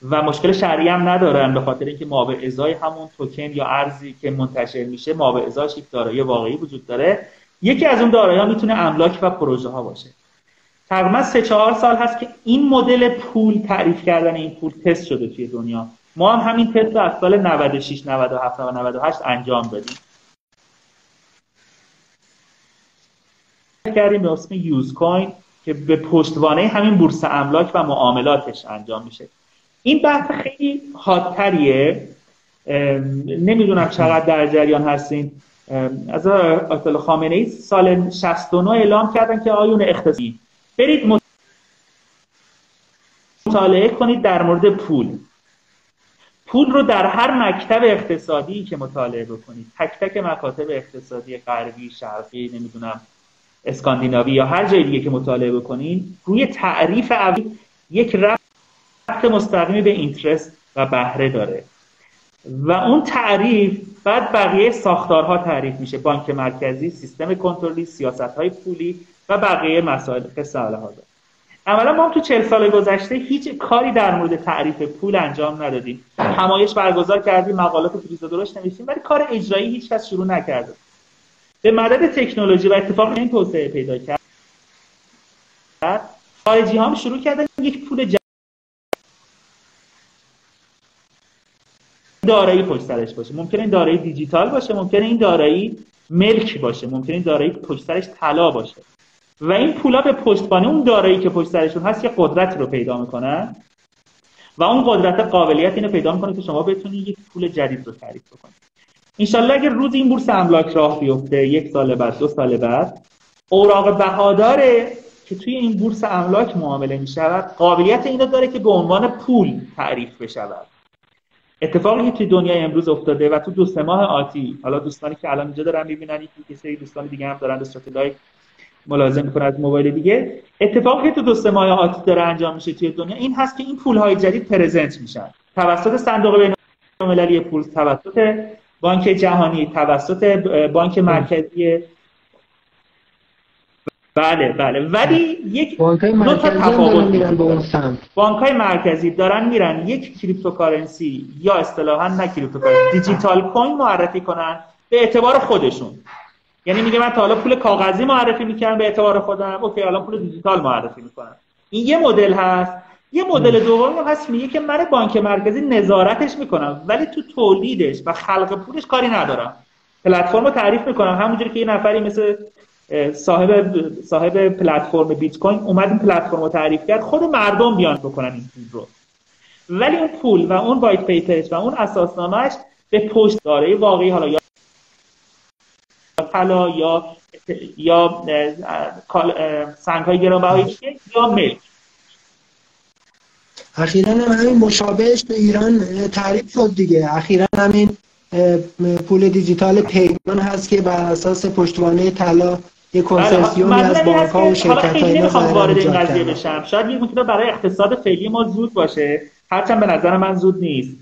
و مشکل شرعی هم ندارن به خاطر اینکه ما به ازای همون توکن یا ارزی که منتشر میشه ما به ازاش یک دارایی واقعی وجود داره. یکی از اون دارایی ها می‌تونه املاک و پروژه ها باشه. تقریبا سه چهار سال هست که این مدل پول تعریف کردن این پول تست شده توی دنیا. ما هم همین تست رو از سال 96 97 و 98 انجام دادیم. کردیم به اسم یوز کوین که به پشتوانه همین بورس املاک و معاملاتش انجام میشه. این بحث خیلی حادتریه نمی‌دونم چقدر در جریان هستین. از آیت خامنه ای سال 69 اعلام کردن که آیون اقتصادی. برید مطالعه کنید در مورد پول. پول رو در هر مکتب اقتصادی که مطالعه بکنید. تک تک مکاتب اقتصادی غربی شرقی نمی‌دونم اسکاندیناوی یا هر جای دیگه که مطالعه بکنید روی تعریف اول یک رفت مستقیمی به اینترست و بهره داره. و اون تعریف بعد بقیه ساختارها تعریف میشه. بانک مرکزی سیستم کنترلی سیاست های پولی و بقیه مسائل قصه ها اولا ما تو چل سال گذشته هیچ کاری در مورد تعریف پول انجام ندادیم. همایش برگزار کردیم مقالات توریست درست نوشتیم ولی کار اجرایی هیچ کس شروع نکرده. به مدد تکنولوژی و اتفاق این توسعه پیدا کرد. خارجی هم شروع کردن یک پول دارایی پشت سرش باشه. ممکنه این دارایی دیجیتال باشه ممکنه این دارایی ملک باشه ممکنه این دارایی پشت سرش طلا باشه. و این پولا به پشتبانه اون دارایی که پشت سرشون هست یه قدرت رو پیدا می‌کنن و اون قدرت قابلیت اینو پیدا می‌کنه که شما بتونید یک پول جدید رو تعریف بکنید انشالله اگر روز این بورس املاک راه بیفته یک سال بعد دو سال بعد اوراق بهاداره که توی این بورس املاک معامله می شود قابلیت اینو داره که به عنوان پول تعریف بشود. اتفاقی که توی دنیای امروز افتاده و تو دو سه ماه آتی حالا دوستانی که الان اینجا دارن می‌بینن یکی سری دوستان دیگه هم دارن استراتژی ملاحظه می‌کنه از موبایل دیگه. اتفاقی که تو دو سه ماه آتی داره انجام میشه توی دنیا این هست که این پول های جدید پرزنت میشن. توسط صندوق بین المللی پول توسط بانک جهانی توسط بانک مرکزی بله بله. ولی یک بانک های مرکزی بانک های مرکزی دارن میرن یک cryptocurrency یا اصطلاحا نه cryptocurrency digital coin معرفی کنن به اعتبار خودشون. یعنی میگه من تا حالا پول کاغذی معرفی می‌کردم به اعتبار خودم okay الان پول دیجیتال معرفی می‌کنم. این یه مدل هست. یه مدل دومی هست میگه که من بانک مرکزی نظارتش می‌کنم ولی تو تولیدش و خلق پولش کاری ندارم. پلتفرم رو تعریف می‌کنم. همونجوری که یه نفری مثل صاحب صاحب پلتفرم بیت کوین اومد این پلتفرم رو تعریف کرد خود مردم بیان بکنن این پول رو. ولی اون پول و اون وایت پیپرش و اون اساسنامهش به پشت داره واقعی حالا یا طلا یا یا سنگ های گرانبهایی یا ملک. اخیرا هم همین مشابهش به ایران تعریف شد دیگه. اخیرا همین پول دیجیتال پیمان هست که بر اساس پشتوانه طلا یه کنسرسیومی بله، از بانک ها و شرکت های نمی‌خوام وارد این قضیه بشم. شاید یه ممکنه برای اقتصاد فعلی ما زود باشه. هرچند به نظر من زود نیست.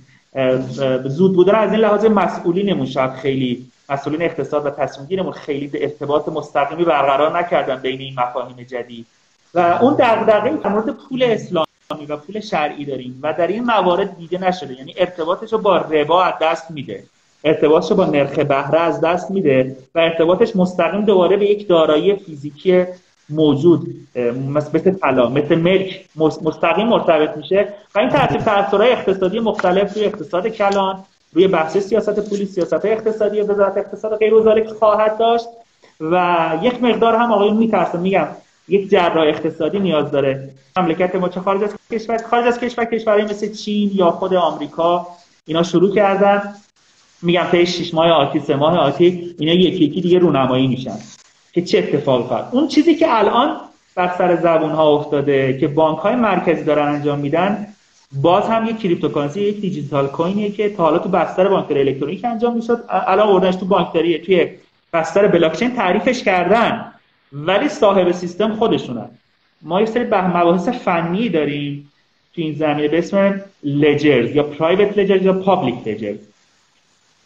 زود بودن از این لحاظ مسئولینمون شاید خیلی مسئولین اقتصاد و تصمیم گیرمون خیلی ارتباط مستقیمی برقرار نکردن بین این مفاهیم جدید. و اون دغدغه در مورد پول اسلامی و پول شرعی داریم و در این موارد دیده نشده. یعنی ارتباطش رو با ربا از دست میده. ارتباطش با نرخ بهره از دست میده و ارتباطش مستقیم دوباره به یک دارایی فیزیکی موجود مثل طلا مثل ملک مستقیم مرتبط میشه و این تاثیر تاثیرهای اقتصادی مختلف روی اقتصاد کلان روی بحث سیاست پولی سیاست اقتصادی وزارت اقتصاد غیر وزارت خواهد داشت. و یک مقدار هم آقایون میترسن میگم یک جراحی اقتصادی نیاز داره. مملکت ما چه خارج از کشور؟ خارج از کشور کشورهای مثل چین یا خود آمریکا اینا شروع کردن. میگم طی 6 ماه آتی سه ماه آتی اینا یکی یکی دیگه رونمایی میشن که چه اتفاقی افتاد؟ اون چیزی که الان بر سر زبون ها افتاده که بانک های مرکزی دارن انجام میدن باز هم یک cryptocurrency یک digital coin یه که تا حالا تو بستر بانکداری الکترونیک انجام می‌شد. الان اوردنش تو بانکداری توی بستر بلاکچین تعریفش کردن. ولی صاحب سیستم خودشونن ما یه سری مباحث فنی داریم تو این زمینه به اسم ledgers یا private ledgers یا public ledgers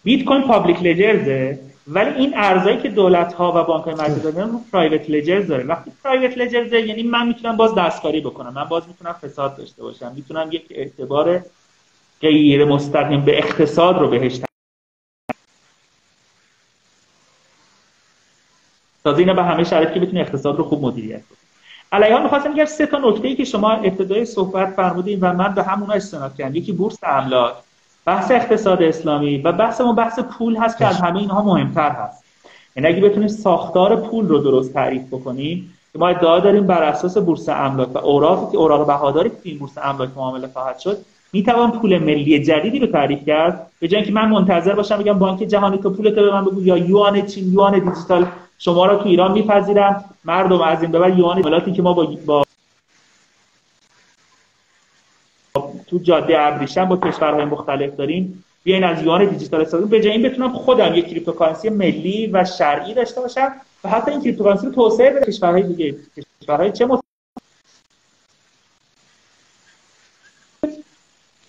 بیت کوین public ledgers ه ولی این ارزایی که دولت ها و بانک های مرکزی دارن private ledgers داره. وقتی private ledgers ه یعنی من می‌تونم باز دستکاری بکنم. من باز می‌تونم فساد داشته باشم. می‌تونم یک اعتبار غیر مستقیم به اقتصاد رو بهش تازه اینا به همه شرایط که بتونه اقتصاد رو خوب مدیریت کنه. علیه می‌خواستم بگم سه تا نکته ای که شما ابتدای صحبت فرمودین و من به همون استناد کردم یکی بورس املاک. بحث اقتصاد اسلامی و بحث ما بحث پول هست که از همه اینها مهمتر هست. یعنی اگه بتونیم ساختار پول رو درست تعریف بکنیم که ما ادعا داریم بر اساس بورس املاک و اوراقی که اوراق بهاداری که این بورس املاک معامله خواهد شد می‌توان پول ملی جدیدی رو تعریف کرد به جای اینکه من منتظر باشم بگم بانک جهانی تو پول تو به من بگو یا یوان چین یوان دیجیتال شما رو تو ایران میپذیرم مردم از این به بعد یوان معاملاتی که ما با, با تو جاده ابریشم با کشورهای مختلف داریم. بیاین از یوان دیجیتال استفاده به جای این بتونم خودم یک cryptocurrency ملی و شرعی داشته باشم و حتی این cryptocurrency رو توسعه بده کشورهای دیگه. کشورهای چه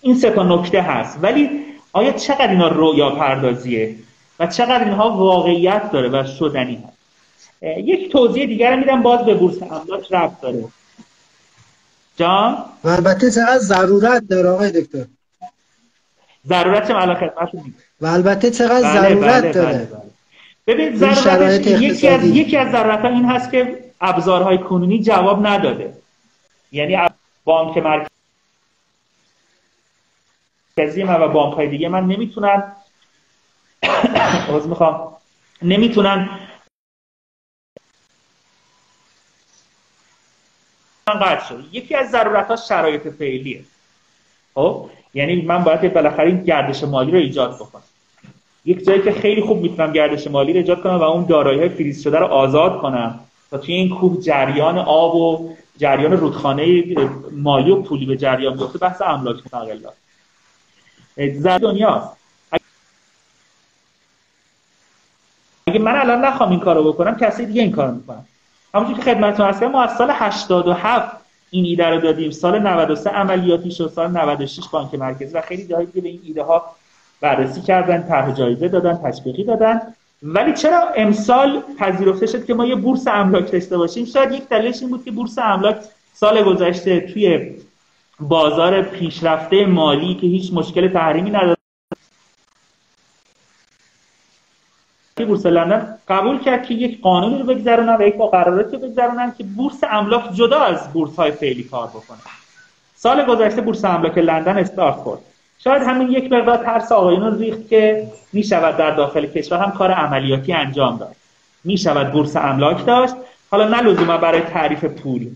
این سه تا نکته هست. ولی آیا چقدر اینا رویا پردازیه و چقدر اینها واقعیت داره و شدنی؟ هست یک توضیح دیگر میدم. باز به بورس املاک رفت داره. جان؟ و البته چقدر ضرورت داره آقای دکتر. ضرورت چه؟ الان خدمت و البته چقدر بله ضرورت بله داره. بله بله. ببین ضرورتش یکی از یکی از ضرورت این هست که ابزارهای کنونی جواب نداده. یعنی بانک مرکزی من و بانک های دیگه من نمی‌تونن می‌خوام. نمی‌تونن قطع شد. یکی از ضرورت ها شرایط فعلیه. خب؟ یعنی من باید بالاخره این گردش مالی رو ایجاد بکنم. یک جایی که خیلی خوب می‌تونم گردش مالی رو ایجاد کنم و اون دارایی های فریز شده رو آزاد کنم تا توی این کوه جریان آب و جریان رودخانه مالی و پولی به جریان بیفته بحث املاک مستقلات زر دنیاست. اگه من الان نخوام این کارو بکنم کسی دیگه این کارو می‌کنم همونجوری که خدمتتون هست ما از سال 87 این ایده رو دادیم. سال 93 عملیاتی شد سال 96 بانک مرکزی و خیلی دیگه به این ایده ها بررسی کردن طرح جایزه دادن تشویقی دادن. ولی چرا امسال پذیرفته شد که ما یه بورس املاک داشته باشیم؟ شاید یک دلیلش این بود که بورس املاک سال گذشته توی بازار پیشرفته مالی که هیچ مشکل تحریمی نداره بورس لندن قبول کرد که یک قانونی رو بگذرونن و یک مقرراتی رو بگذرونن که بورس املاک جدا از بورس های فعلی کار بکنه. سال گذشته بورس املاک لندن استارت خورد. شاید همین یک مقدار ترس آقایون ریخت که می شود در داخل کشور هم کار عملیاتی انجام داد. می شود بورس املاک داشت. حالا نه لزوما برای تعریف پول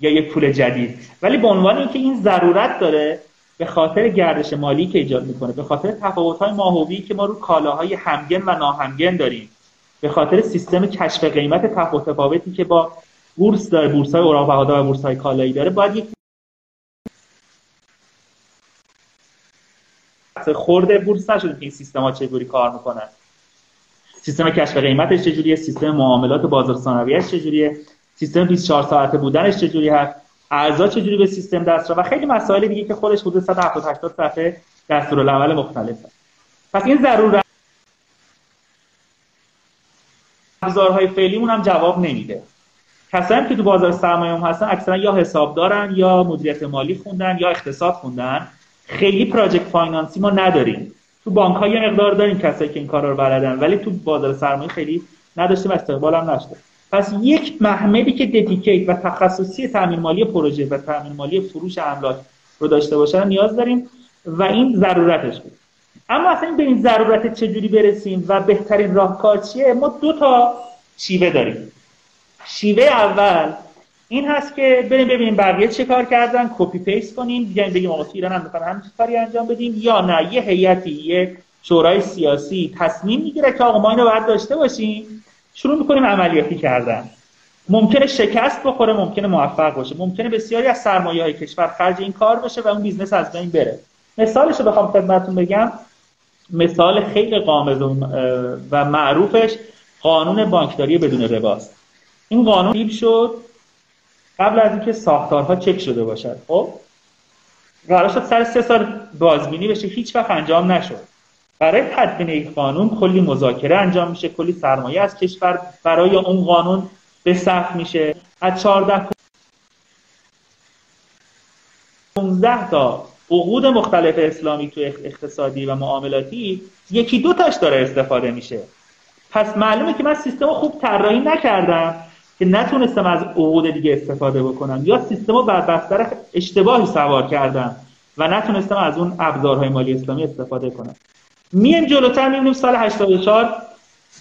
یا یک پول جدید ولی به عنوان اینکه این ضرورت داره به خاطر گردش مالی که ایجاد می‌کنه. به خاطر تفاوت‌های ماهوی که ما رو کالاهای همگن و ناهمگن داریم. به خاطر سیستم کشف قیمت تفاوتی که با بورس داره بورس های اوراق بهادار و بورس های کالایی داره باید یک خورده بورس نشده که این سیستم ها چجوری کار می‌کنن. سیستم کشف قیمتش چجوریه سیستم معاملات بازار ثانویه‌اش چجوریه سیستم 24 ساعته بودنش چجوری هست؟ اعضا چجوری به سیستم دست و خیلی مسائل دیگه که خودش حدود 170 80 صفحه دستورالعمل مختلف هست. پس این ضرورت ابزارهای فعلیمون هم جواب نمیده. کسایی که تو بازار سرمایه هم هستن اکثرا یا حساب دارن یا مدیریت مالی خوندن یا اقتصاد خوندن. خیلی project finance ی ما نداریم. تو بانک ها یه مقدار داریم کسایی که این کارا رو بلدن ولی تو بازار سرمایه خیلی نداشتیم استقبال هم نشده. پس یک محملی که dedicate و تخصصی تامین مالی پروژه و تامین مالی فروش املاک رو داشته باشن نیاز داریم و این ضرورتش بود. اما اصلا به این ضرورت چجوری برسیم و بهترین راهکار چیه؟ ما دو تا شیوه داریم. شیوه اول این هست که بریم ببینیم بقیه چه کار کردن copy paste کنیم بیایم بگیم آقا ایران هم می‌خوان همین کاری انجام بدیم یا نه. یه هیئتی یه شورای سیاسی تصمیم می‌گیره که آقا ما اینو باید داشته باشیم. شروع می‌کنیم عملیاتی کردن. ممکنه شکست بخوره ممکنه موفق باشه. ممکنه بسیاری از سرمایه های کشور خرج این کار بشه و اون business از بین بره. مثالش رو بخوام خدمتتون بگم. مثال خیلی غامض و معروفش قانون بانکداری بدون رباست. این قانون دیب شد قبل از اینکه ساختارها چک شده باشد. خب؟ قرار شد سر سه سال بازبینی بشه. هیچ وقت انجام نشد. برای تدوین این قانون کلی مذاکره انجام میشه کلی سرمایه از کشور برای اون قانون به صف میشه. از 14 15 تا عقود مختلف اسلامی تو اقتصادی و معاملاتی یکی دو تاش داره استفاده میشه. پس معلومه که من سیستم خوب طراحی نکردم که نتونستم از عقود دیگه استفاده بکنم یا سیستم رو بر بستر اشتباهی سوار کردم و نتونستم از اون ابزارهای مالی اسلامی استفاده کنم. میایم جلوتر می‌بینیم سال 84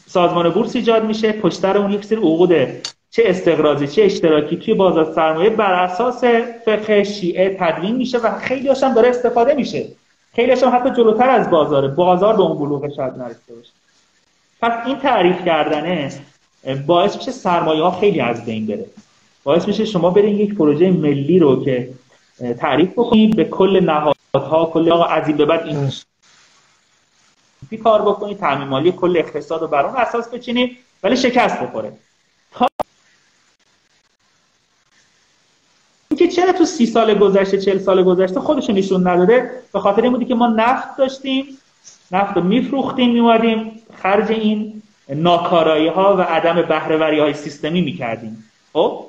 سازمان بورس ایجاد میشه. پشتر اون یک سری عقود چه استقراضی چه اشتراکی توی بازار سرمایه بر اساس فقه شیعه تدوین میشه و خیلی هم داره استفاده میشه. خیلی هم حتی جلوتر از بازاره. بازار به اون بلوغ شاید نرسیده باشه. پس این تعریف کردنه باعث میشه سرمایه ها خیلی از بین بره. باعث میشه شما برین یک پروژه ملی رو که تعریف بکنید به کل نهادها کل آقا از این به بعد این کار بکنید تعمیم مالی کل اقتصاد رو بر اون اساس بچینید ولی شکست بخوره. اینکه چرا تو سی سال گذشته چل سال گذشته خودش نشون نداده؟ به خاطر این بودی که ما نفت داشتیم نفت رو میفروختیم میومدیم خرج این ناکارایی ها و عدم بهرهوری های سیستمی می‌کردیم. خب؟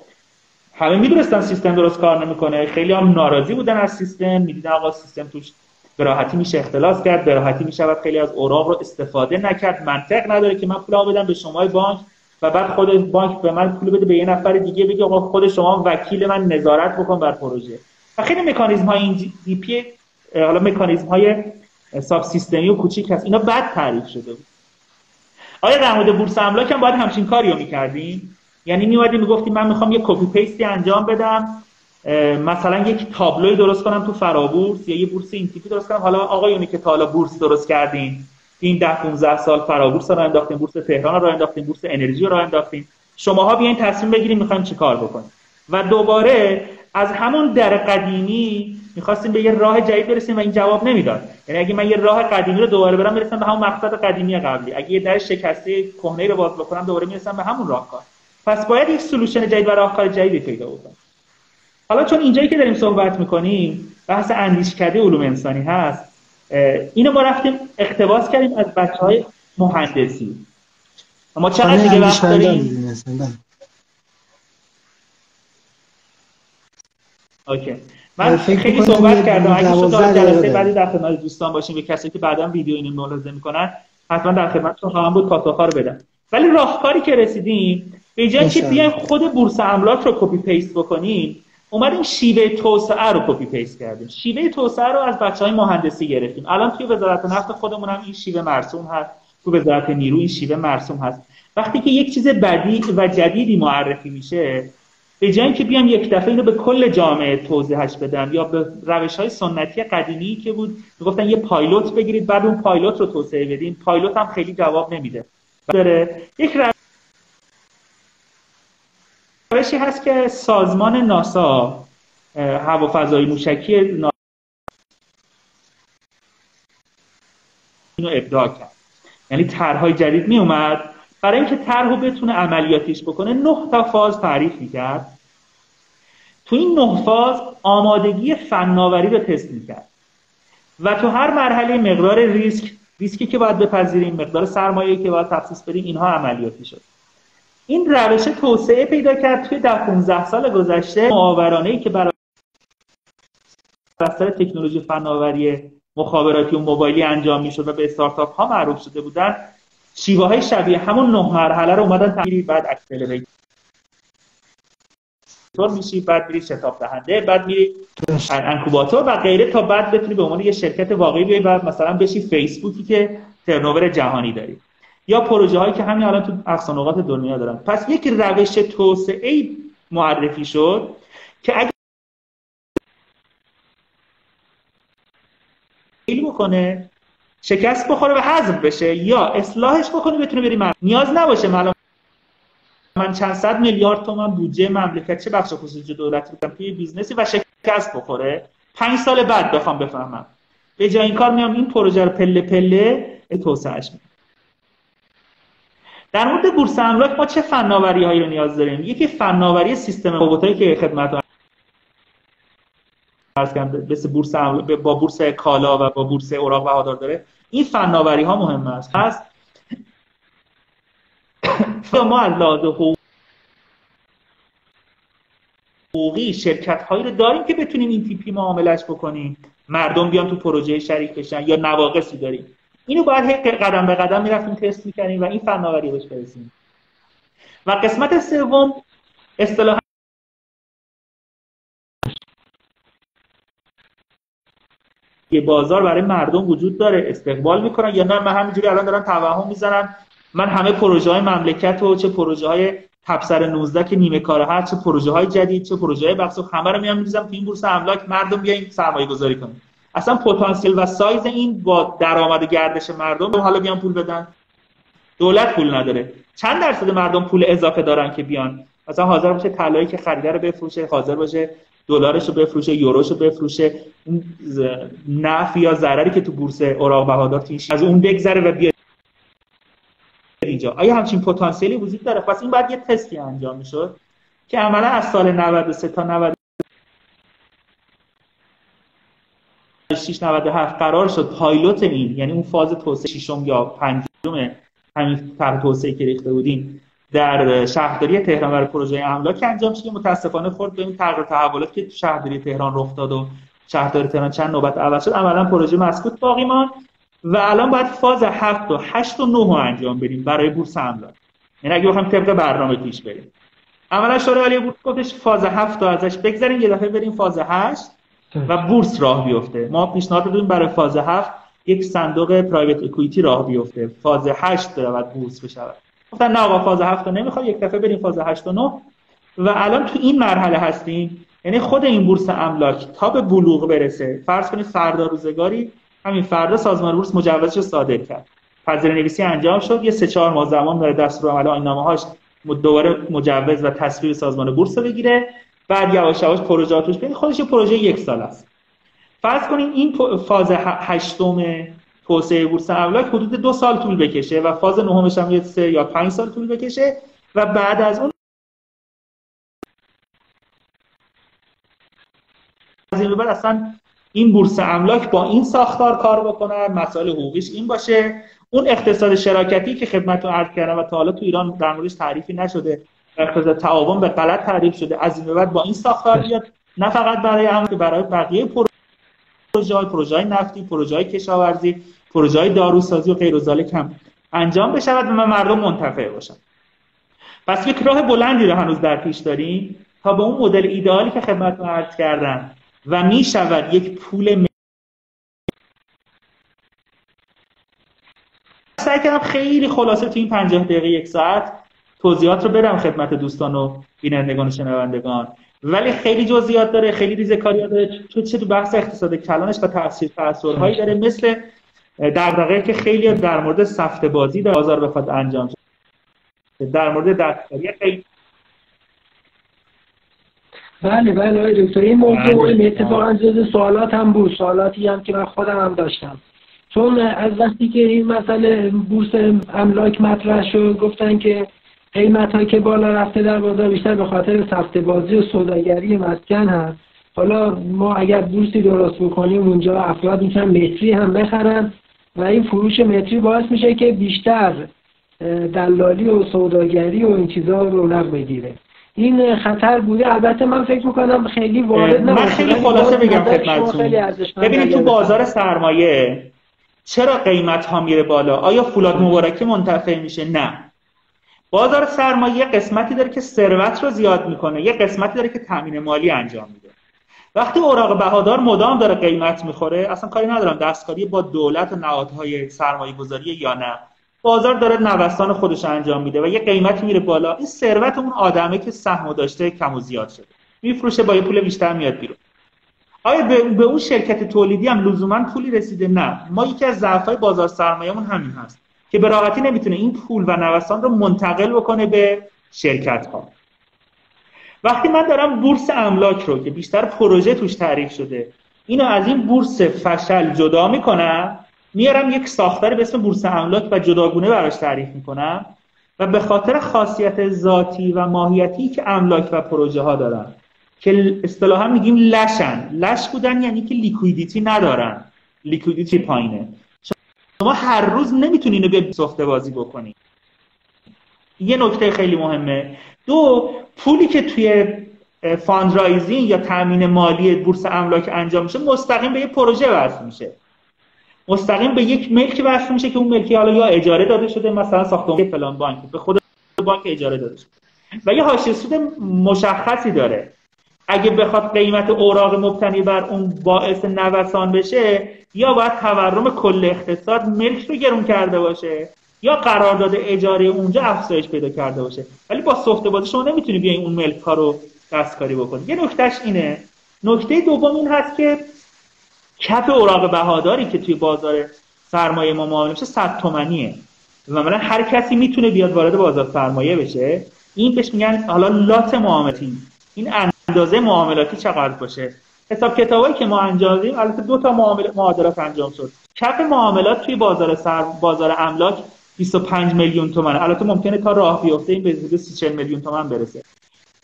همه می‌دونستن سیستم درست کار نمی‌کنه. خیلی هم ناراضی بودن از سیستم. می‌دیدن آقا سیستم توش به راحتی میشه اختلاس کرد به راحتی میشه خیلی از اوراق رو استفاده نکرد. منطق نداره که من پول بدم به شما بانک و بعد خود بانک به من پول بده به یه نفر دیگه بگه آقا خود شما وکیل من نظارت بکن بر پروژه. و خیلی مکانیزم های این دی پی حالا مکانیزم های subsystem ی و کوچیک هست. اینا بد تعریف شده بود. آیا در مورد بورس املاک هم باید همچین کاری می‌کردیم؟ یعنی میومدیم می‌گفتیم من می‌خوام یه copy paste ی انجام بدم. مثلا یک تابلوی درست کنم تو فرابورس یا یه بورس این تیپی درست کنم. حالا آقایونی که تا حالا بورس درست کردین این ده 15 سال فرابورس رو انداختیم بورس تهران رو انداختیم بورس انرژی رو انداختیم شماها بیاین تصمیم بگیریم می‌خوایم چه کار بکنیم و دوباره از همون در قدیمی می‌خواستیم به یه راه جدید برسیم و این جواب نمی‌داد. یعنی اگه من یه راه قدیمی رو دوباره برم می‌رسم به همون مقصد قدیمی قبلی. اگه یه در شکسته کهنه رو باز بکنم دوباره می‌رسم به همون راهکار. پس باید یک سولوشن جدید و راهکار جدیدی پیدا بکنم حالا چون اینجایی که داریم صحبت می‌کنیم بحث اندیشکده علوم انسانی هست اینو ما رفتیم اقتباس کردیم از بچه های مهندسی. ما چقدر دیگه وقت داریم؟ okay. من خیلی صحبت کردم. اگه شد جلسه بعدی در خدمت دوستان باشیم به کسی که بعدا ویدیو اینو ملاحظه می‌کنن حتما در خدمتتون خواهم بود پاسخ رو بدم. ولی راهکاری که رسیدیم به جای که بیایم خود بورس املاک رو copy paste بکنیم اومدیم شیوه توسعه رو copy paste کردیم. شیوه توسعه رو از بچه های مهندسی گرفتیم. الان توی وزارت نفت خودمون هم این شیوه مرسوم هست. تو وزارت نیرو این شیوه مرسوم هست. وقتی که یک چیز بدی و جدیدی معرفی میشه به جای که بیام یک دفعه اینو به کل جامعه توضیحش بدم یا به روش های سنتی قدیمی که بود می‌گفتن یه پایلوت بگیرید بعد اون پایلوت رو توسعه بدین. پایلوت هم خیلی جواب نمیده. داره یک روشی هست که سازمان ناسا هوافضای موشکی ناسا اینو ابداع کرد. یعنی طرحهای جدید می اومد برای اینکه طرحو بتونه عملیاتیش بکنه نه تا فاز تعریف می‌کرد. تو این نه فاز آمادگی فناوری رو تست می‌کرد. و تو هر مرحله مقدار ریسک ریسکی که باید بپذیریم مقدار سرمایه که باید تخصیص بدیم اینها عملیاتی شد. این روش توسعه پیدا کرد توی در 15 سال گذشته. معاورانه ای که برای اثر تکنولوژی فناوری مخابراتی و موبایلی انجام می‌شد و به استارتاپ ها معروف شده بودن شیوه های شبیه همون نه مرحله رو اومدن تغییر بعد accelerator میشی بعد میری شتاب دهنده بعد میری incubator و غیره تا بعد بتونی به عنوان یه شرکت واقعی بیای و مثلا بشی فیسبوکی که turnover جهانی داری. یا پروژه هایی که همین الان تو اقصا دنیا دارن. پس یک روش توسعه معرفی شد که اگه بکنه شکست بخوره و حذف بشه یا اصلاحش بکنه بتونه بری من نیاز نباشه من من چند صد میلیارد تومن بودجه مملکت چه بخش خصوصی دولتی بودم توی business ی و شکست بخوره. پنج سال بعد بخوام بفهمم. به جای این کار میام این پروژه رو پله پله توسعهش میدم در مورد بورس املاک ما چه فناوری هایی رو نیاز داریم؟ یکی فناوری سیستم روباتایی که خدمت مثل بورس با بورس کالا و با بورس اوراق بهادار داره. این فناوری ها مهم است. پس ما از حقوقی شرکت هایی رو داریم که بتونیم این تیپی معاملش بکنیم. مردم بیان تو پروژه شریک بشن یا نواقصی داریم. اینو باید قدم به قدم می‌رفتیم تست می‌کنیم و این فناوری بهش برسیم. و قسمت سوم اصطلاحا بازار برای مردم وجود داره استقبال می‌کنن یا نه؟ من همینجوری الان دارن توهم می‌زنن. من همه پروژه های مملکت و چه پروژه های تبصر 19 که نیمه کاره هست چه پروژه های جدید چه پروژه های بخص همه رو میام میریزم تو این بورس املاک مردم بیاین سرمایه گذاری کنن. اصلا پتانسیل و سایز این با درآمد گردش مردم حالا بیان پول بدن. دولت پول نداره. چند درصد مردم پول اضافه دارن که بیان؟ مثلا حاضر باشه طلایی که خریده رو بفروشه حاضر باشه دلارش رو بفروشه یوروش رو بفروشه اون نفع یا ضرری که تو بورس اوراق بهادار از اون بگذره و بیاد اینجا. آیا همچین پتانسیلی وجود داره؟ پس این باید یه تستی انجام می‌شد که عملا از سال 93 تا 96 97 قرار شد پایلوت این یعنی اون فاز توسعه ششم یا پنجم همین طرح توسعه که ریخته بودیم در شهرداری تهران برای پروژه املاک انجام شد متاسفانه خورد به این تغییر تحولات که شهرداری تهران رخ داد و شهرداری تهران چند نوبت عوض شد. عملا پروژه مسکوت باقی ماند و الان باید فاز 7 و 8 و 9 رو انجام بدیم برای بورس املاک. یعنی اگه بخوایم طبق برنامه پیش بریم. عملا شورای عالی بورس گفتش فاز 7 رو ازش بگذاریم یه دفعه بریم فاز 8 و بورس راه بیفته. ما پیشنهاد دادیم برای فاز 7 یک صندوق پرایوت اکوئیتی راه بیفته. فاز 8 باید بورس بشود. گفتن نه آقا فاز 7 نمی‌خواد یک دفعه بریم فاز 8 و 9 و الان تو این مرحله هستیم. یعنی خود این بورس املاک تا به بلوغ برسه فرض کنید فردا روزگاری همین فردا سازمان بورس مجوزش صادر کرد. پذیر نویسی انجام شد. یه سه چهار ماه زمان داره دستور عمل این هاش دوباره مجوز و تصویر سازمان بورس رو بگیره. بعد یواش یواش پروژهاتش ببین خودش پروژه یک سال است. فرض کنیم این فاز هشتم توسعه بورس املاک حدود دو سال طول بکشه و فاز نهمش هم یه سه یا پنج سال طول بکشه و بعد از اون از این بعد اصلا این بورس املاک با این ساختار کار بکنن مسائل حقوقیش این باشه. اون اقتصاد شراکتی که خدمتتون عرض کردم و تا حالا تو ایران در موردش تعریفی نشده. اقتصاد تعاون به غلط تعریف شده. از این بعد با این ساختار بیاد نه فقط برای هم که برای بقیه پروژه پروژه نفتی پروژه های کشاورزی پروژه های داروسازی و غیر هم انجام بشود و مردم منتفع باشن پس یک راه بلندی رو هنوز در پیش داریم تا به اون مدل ایدئالی که خدمتتون عرض کردم و می شود یک پول سعی کردم خیلی خلاصه تو این 50 دقیقه یک ساعت توضیحات رو بدم خدمت دوستان و بینندگان و شنوندگان. ولی خیلی جزئیات داره خیلی ریزکاری داره. تو چه تو بحث اقتصاد کلانش و تاثیر تاثیرهایی داره. مثل دغدغه که خیلی در مورد سفت بازی در بازار بخواد انجام شد در مورد دستکاری خیلی بله بله آقای دکتر. این موضوع بله. اتفاقا جز سوالات هم بود. سوالاتی هم که من خودم هم داشتم. چون از وقتی که این مسئله بورس املاک مطرح شد گفتن که قیمت ها که بالا رفته در بازار بیشتر به خاطر سفت بازی و سوداگری مسکن هست. حالا ما اگر بورسی درست بکنیم اونجا افراد می‌تونن متری هم بخرن و این فروش متری باعث میشه که بیشتر دلالی و سوداگری و این چیزا رونق بگیره. این خطر بوده. البته من فکر می‌کنم خیلی وارد من خیلی خلاصه بگم خدمتتون. ببینید تو بازار سرمایه چرا قیمت ها میره بالا؟ آیا فولاد مبارکه منتفع میشه؟ نه. بازار سرمایه قسمتی داره که ثروت رو زیاد می‌کنه یه قسمتی داره که تامین مالی انجام میده. وقتی اوراق بهادار مدام داره قیمت می‌خوره اصلا کاری ندارم دستکاری با دولت و نهادهای سرمایه گذاری یا نه. بازار داره نوسان خودش انجام میده و یه قیمتی میره بالا. این ثروت اون آدمه که سهم داشته کم و زیاد شده. میفروشه با یه پول بیشتر میاد بیرون. آیا به اون شرکت تولیدی هم لزوما پولی رسیده؟ نه. ما یکی از ضعف‌های بازار سرمایه‌مون همین هست. که به راحتی نمی‌تونه این پول و نوسان رو منتقل بکنه به شرکت ها وقتی من دارم بورس املاک رو که بیشتر پروژه توش تعریف شده اینو از این بورس فشل جدا می‌کنم میارم یک ساختار به اسم بورس املاک و جداگونه براش تعریف می‌کنم و به خاطر خاصیت ذاتی و ماهیتی که املاک و پروژه ها دارن که اصطلاحا میگیم لشن. لش بودن یعنی که liquidity ندارن. liquidity پایینه. شما هر روز نمی‌تونی اینو به سفته بازی بکنی. یه نکته خیلی مهمه. دو پولی که توی fundraising یا تامین مالی بورس املاک انجام میشه مستقیم به یه پروژه وصل میشه. مستقیم به یک ملک وصل میشه که اون ملکی حالا یا اجاره داده شده مثلا ساختمان فلان بانک به خود بانک اجاره داده شده. و یه حاشیه سود مشخصی داره. اگه بخواد قیمت اوراق مبتنی بر اون باعث نوسان بشه یا باید تورم کل اقتصاد ملک رو گرون کرده باشه یا قرارداد اجاره اونجا افزایش پیدا کرده باشه. ولی با سفت بازی شما نمی‌تونی بیاین اون ملک ها رو دستکاری بکنی. یه نکتهش اینه. نکته دوم این هست که کف اوراق بهاداری که توی بازار سرمایه ما معامله میشه 100 تومنیه. و هر کسی می‌تونه بیاد وارد بازار سرمایه بشه. این بهش میگن حالا لات معاملاتی این اندازه معاملاتی چقدر باشه؟ حساب کتابایی که ما انجام دادیم البته دو تا معادلات انجام شد. کف معاملات توی بازار سر بازار املاک 25 میلیون تومن البته ممکنه تا راه بیفته این به حدود 30 میلیون تومن برسه.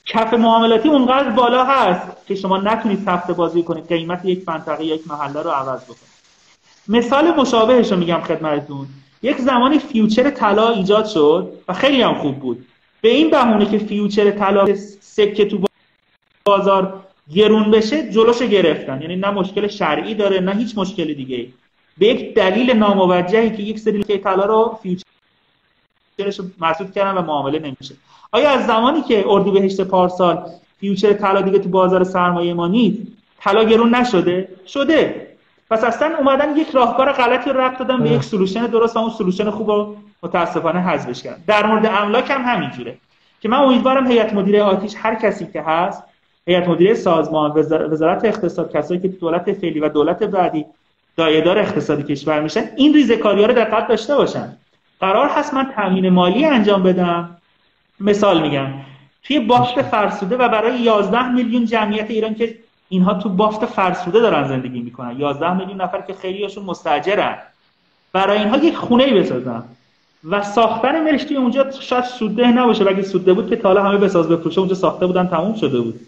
کف معاملاتی اونقدر بالا هست که شما نتونید سفته بازی کنید قیمت یک منطقه یک محله رو عوض بکنید. مثال مشابهش رو میگم خدمتتون. یک زمانی future طلا ایجاد شد و خیلی هم خوب بود. به این بهونه که future طلا سکه تو بازار گرون بشه جلوش گرفتن. یعنی نه مشکل شرعی داره نه هیچ مشکل دیگه. به یک دلیل ناموجهی که یک سری طلا رو future ش محسوب کردن و معامله نمیشه. آیا از زمانی که اردیبهشت پارسال future طلا دیگه تو بازار سرمایه ما نیست طلا گرون نشده؟ شده. پس اصلا اومدن یک راهکار غلطی رو ربط دادن به یک solution درست و اون solution خوب رو متاسفانه حذفش کردن. در مورد املاک هم همینجوره. که من امیدوارم هیئت مدیره آتیش هر کسی که هست هیئت مدیره سازمان وزارت اقتصاد کسایی که دولت فعلی و دولت بعدی داعیه‌دار اقتصادی کشور میشن این ریزکاری ها رو دقت داشته باشن. قرار هست من تامین مالی انجام بدم. مثال میگم توی بافت فرسوده و برای 11 میلیون جمعیت ایران که اینها تو بافت فرسوده دارن زندگی می‌کنن. 11 میلیون نفر که خیلیشون مستاجرن. برای اینها یک خونه ای بسازم و ساختن ملش توی اونجا شاید سوده نباشه. اگه سوده بود که تا حالا همه بساز بفروشه اونجا ساخته بودن تموم شده بود.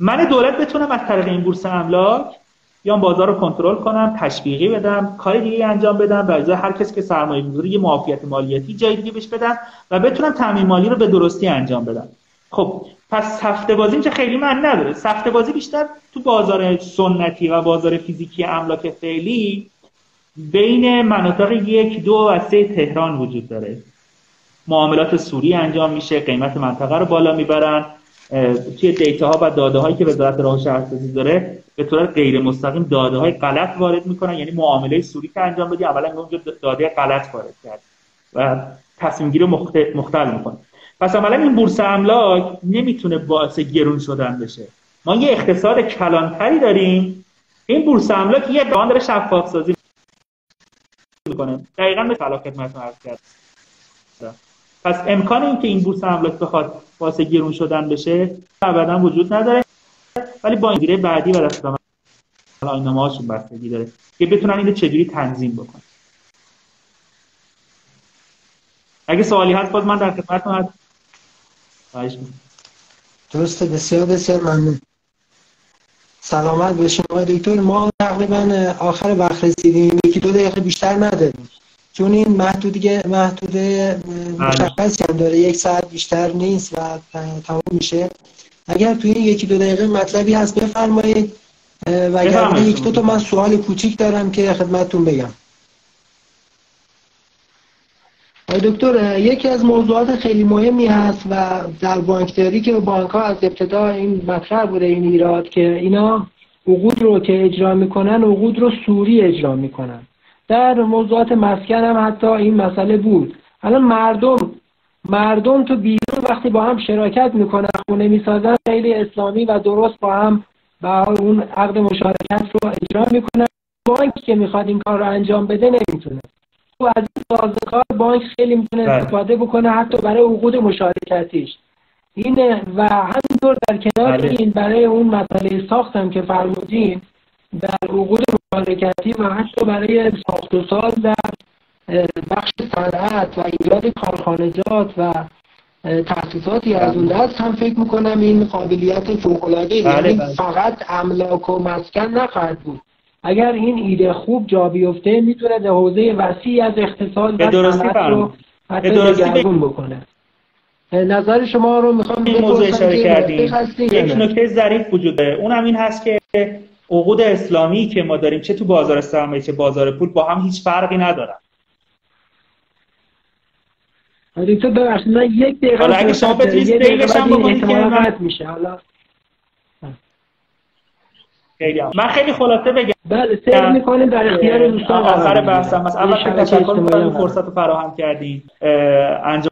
من دولت بتونم از طریق این بورس املاک یا بازار رو کنترل کنم تشویقی بدم کار دیگه انجام بدم و از هر کسی که سرمایه گذاری یه معافیت مالیاتی جای دیگه بهش بدم و بتونم تامین مالی رو به درستی انجام بدم. خب پس سفته بازی اینجا خیلی من نداره. سفته بازی بیشتر تو بازار سنتی و بازار فیزیکی املاک فعلی بین مناطق یک دو و سه تهران وجود داره. معاملات سوری انجام میشه قیمت منطقه رو بالا می‌برن. توی دیتا ها و داده هایی که وزارت راه شهرسازی داره به طور غیر مستقیم داده های غلط وارد می‌کنن. یعنی معامله سوری که انجام بدی اولا اونجا داده غلط وارد کرد و تصمیم گیری مختل می‌کنه. پس عملا این بورس املاک نمی‌تونه باعث گرون شدن بشه. ما یه اقتصاد کلانتری داریم. این بورس املاک یه بان داره شفاف سازی می‌کنه. دقیقا به فلاکت عرض کرد پس امکان این که این بورس املاک بخواد واسه گرون شدن بشه ابدا وجود نداره. ولی با این بعدی و دست آینامه هاشون بستگی داره که بتونن اینو چجوری تنظیم بکنن. اگه سوالی هست باز من در خدمتتون هست درسته بسیار بسیار ممنون. سلامت به شما دکتر. ما تقریبا آخر وقت رسیدیم. یکی دو دقیقه بیشتر نداریم. چون این محدودی محدوده مشخصی هم داره. یک ساعت بیشتر نیست و تمام میشه. اگر توی این یکی دو دقیقه مطلبی هست بفرمایید. و اگر یک دو تا من سوال کوچیک دارم که خدمتتون بگم. دکتر یکی از موضوعات خیلی مهمی هست و در بانکداری که بانک ها از ابتدا این مطرح بوده این ایراد که اینا عقود رو که اجرا می‌کنن عقود رو سوری اجرا می‌کنن. در موضوعات مسکن هم حتی این مسئله بود الان مردم مردم تو بیرون وقتی با هم شراکت می‌کنن خونه می‌سازن خیلی اسلامی و درست با هم با اون عقد مشارکت رو اجرا می‌کنن بانک که می‌خواد این کار رو انجام بده نمی‌تونه و از این سازوکار بانک خیلی می‌تونه بله. استفاده بکنه حتی برای عقود مشارکتیش این و همینطور در کنار بله. این برای اون مسئله ساختم که فرمودین در عقود مشارکتی و حتی برای ساخت و ساز در بخش صنعت و ایجاد کارخانجات و تحصیصاتی از اون دست هم فکر می‌کنم این قابلیت فوقلاده بله یعنی بله. فقط املاک و مسکن نخواهد بود. اگر این ایده خوب جا بیفته می‌تونه در حوزه وسیعی از اقتصاد و صنعت رو حتی دگرگون بکنه. نظر شما رو می‌خوام این موضوع اشاره کردیم یک نکته ظریف وجود داره. اونم این هست که عقود اسلامی که ما داریم چه تو بازار سرمایه چه بازار پول با هم هیچ فرقی ندارن. دکتر ببخشید من یک دقیقه حالا اگه شما بتونید دیلش هم بکنید که من... میشه. حالا خیلی هم. من خیلی خلاصه بگم. بله سیر می‌کنیم در اختیار دوستان آخر بحثم مثلا اول تشکر می‌کنم فرصت رو فراهم کردین. انجام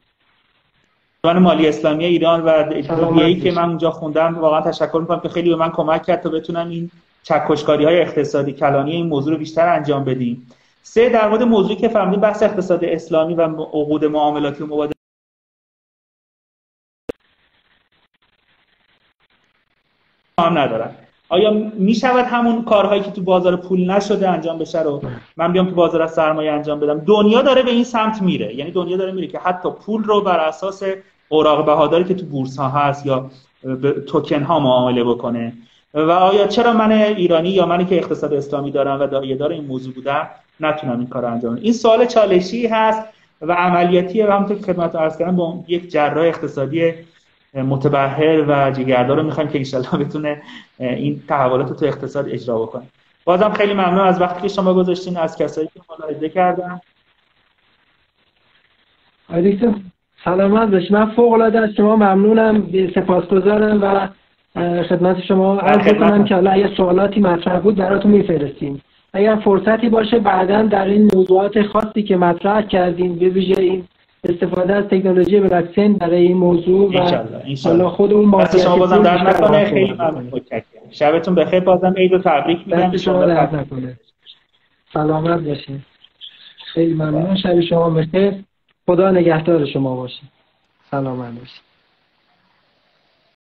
مالی اسلامی ایران و ای که من اونجا خوندم واقعا تشکر می‌کنم که خیلی به من کمک کرد تا بتونم این چکشکاری های اقتصادی کلانی این موضوع رو بیشتر انجام بدیم. سه در مورد موضوعی که فهمیدیم بحث اقتصاد اسلامی و عقود معاملاتی و مبادله. هم ندارن. آیا می شود همون کارهایی که تو بازار پول نشده انجام بشه رو من بیام تو بازار از سرمایه انجام بدم؟ دنیا داره به این سمت میره. یعنی دنیا داره میره که حتی پول رو بر اساس اوراق بهاداری که تو بورس ها هست یا توکن ها معامله بکنه. و آیا چرا من ایرانی یا منی که اقتصاد اسلامی دارم و دایه دار این موضوع بودم نتونم این کار انجام این سوال چالشی هست و عملیاتیه و همونطور که خدمت عرض کردم با یک جراح اقتصادی متبهر و جگردار رو می‌خوایم که انشالله بتونه این تحولات رو تو اقتصاد اجرا بکنه. بازم خیلی ممنون از وقتی که شما گذاشتین از کسایی که ملاحظه کردن. باشی من فوق العاده از شما ممنونم. سپاسگزارم و خدمت شما عرض کنم که حالا اگه سوالاتی مطرح بود براتون میفرستیم. اگر فرصتی باشه بعدا در این موضوعات خاصی که مطرح کردیم به ویژه این استفاده از تکنولوژی بلاکچین برای این موضوع و حالا خود اون مارکت شما بازم در نکنه خیلی ممنون. شبتون بخیر. بازم عید و تبریک میگم. شما در نکنه. سلامت باشین. خیلی ممنون. شب شما بخیر. خدا نگهدار شما باشه. سلامت باشین.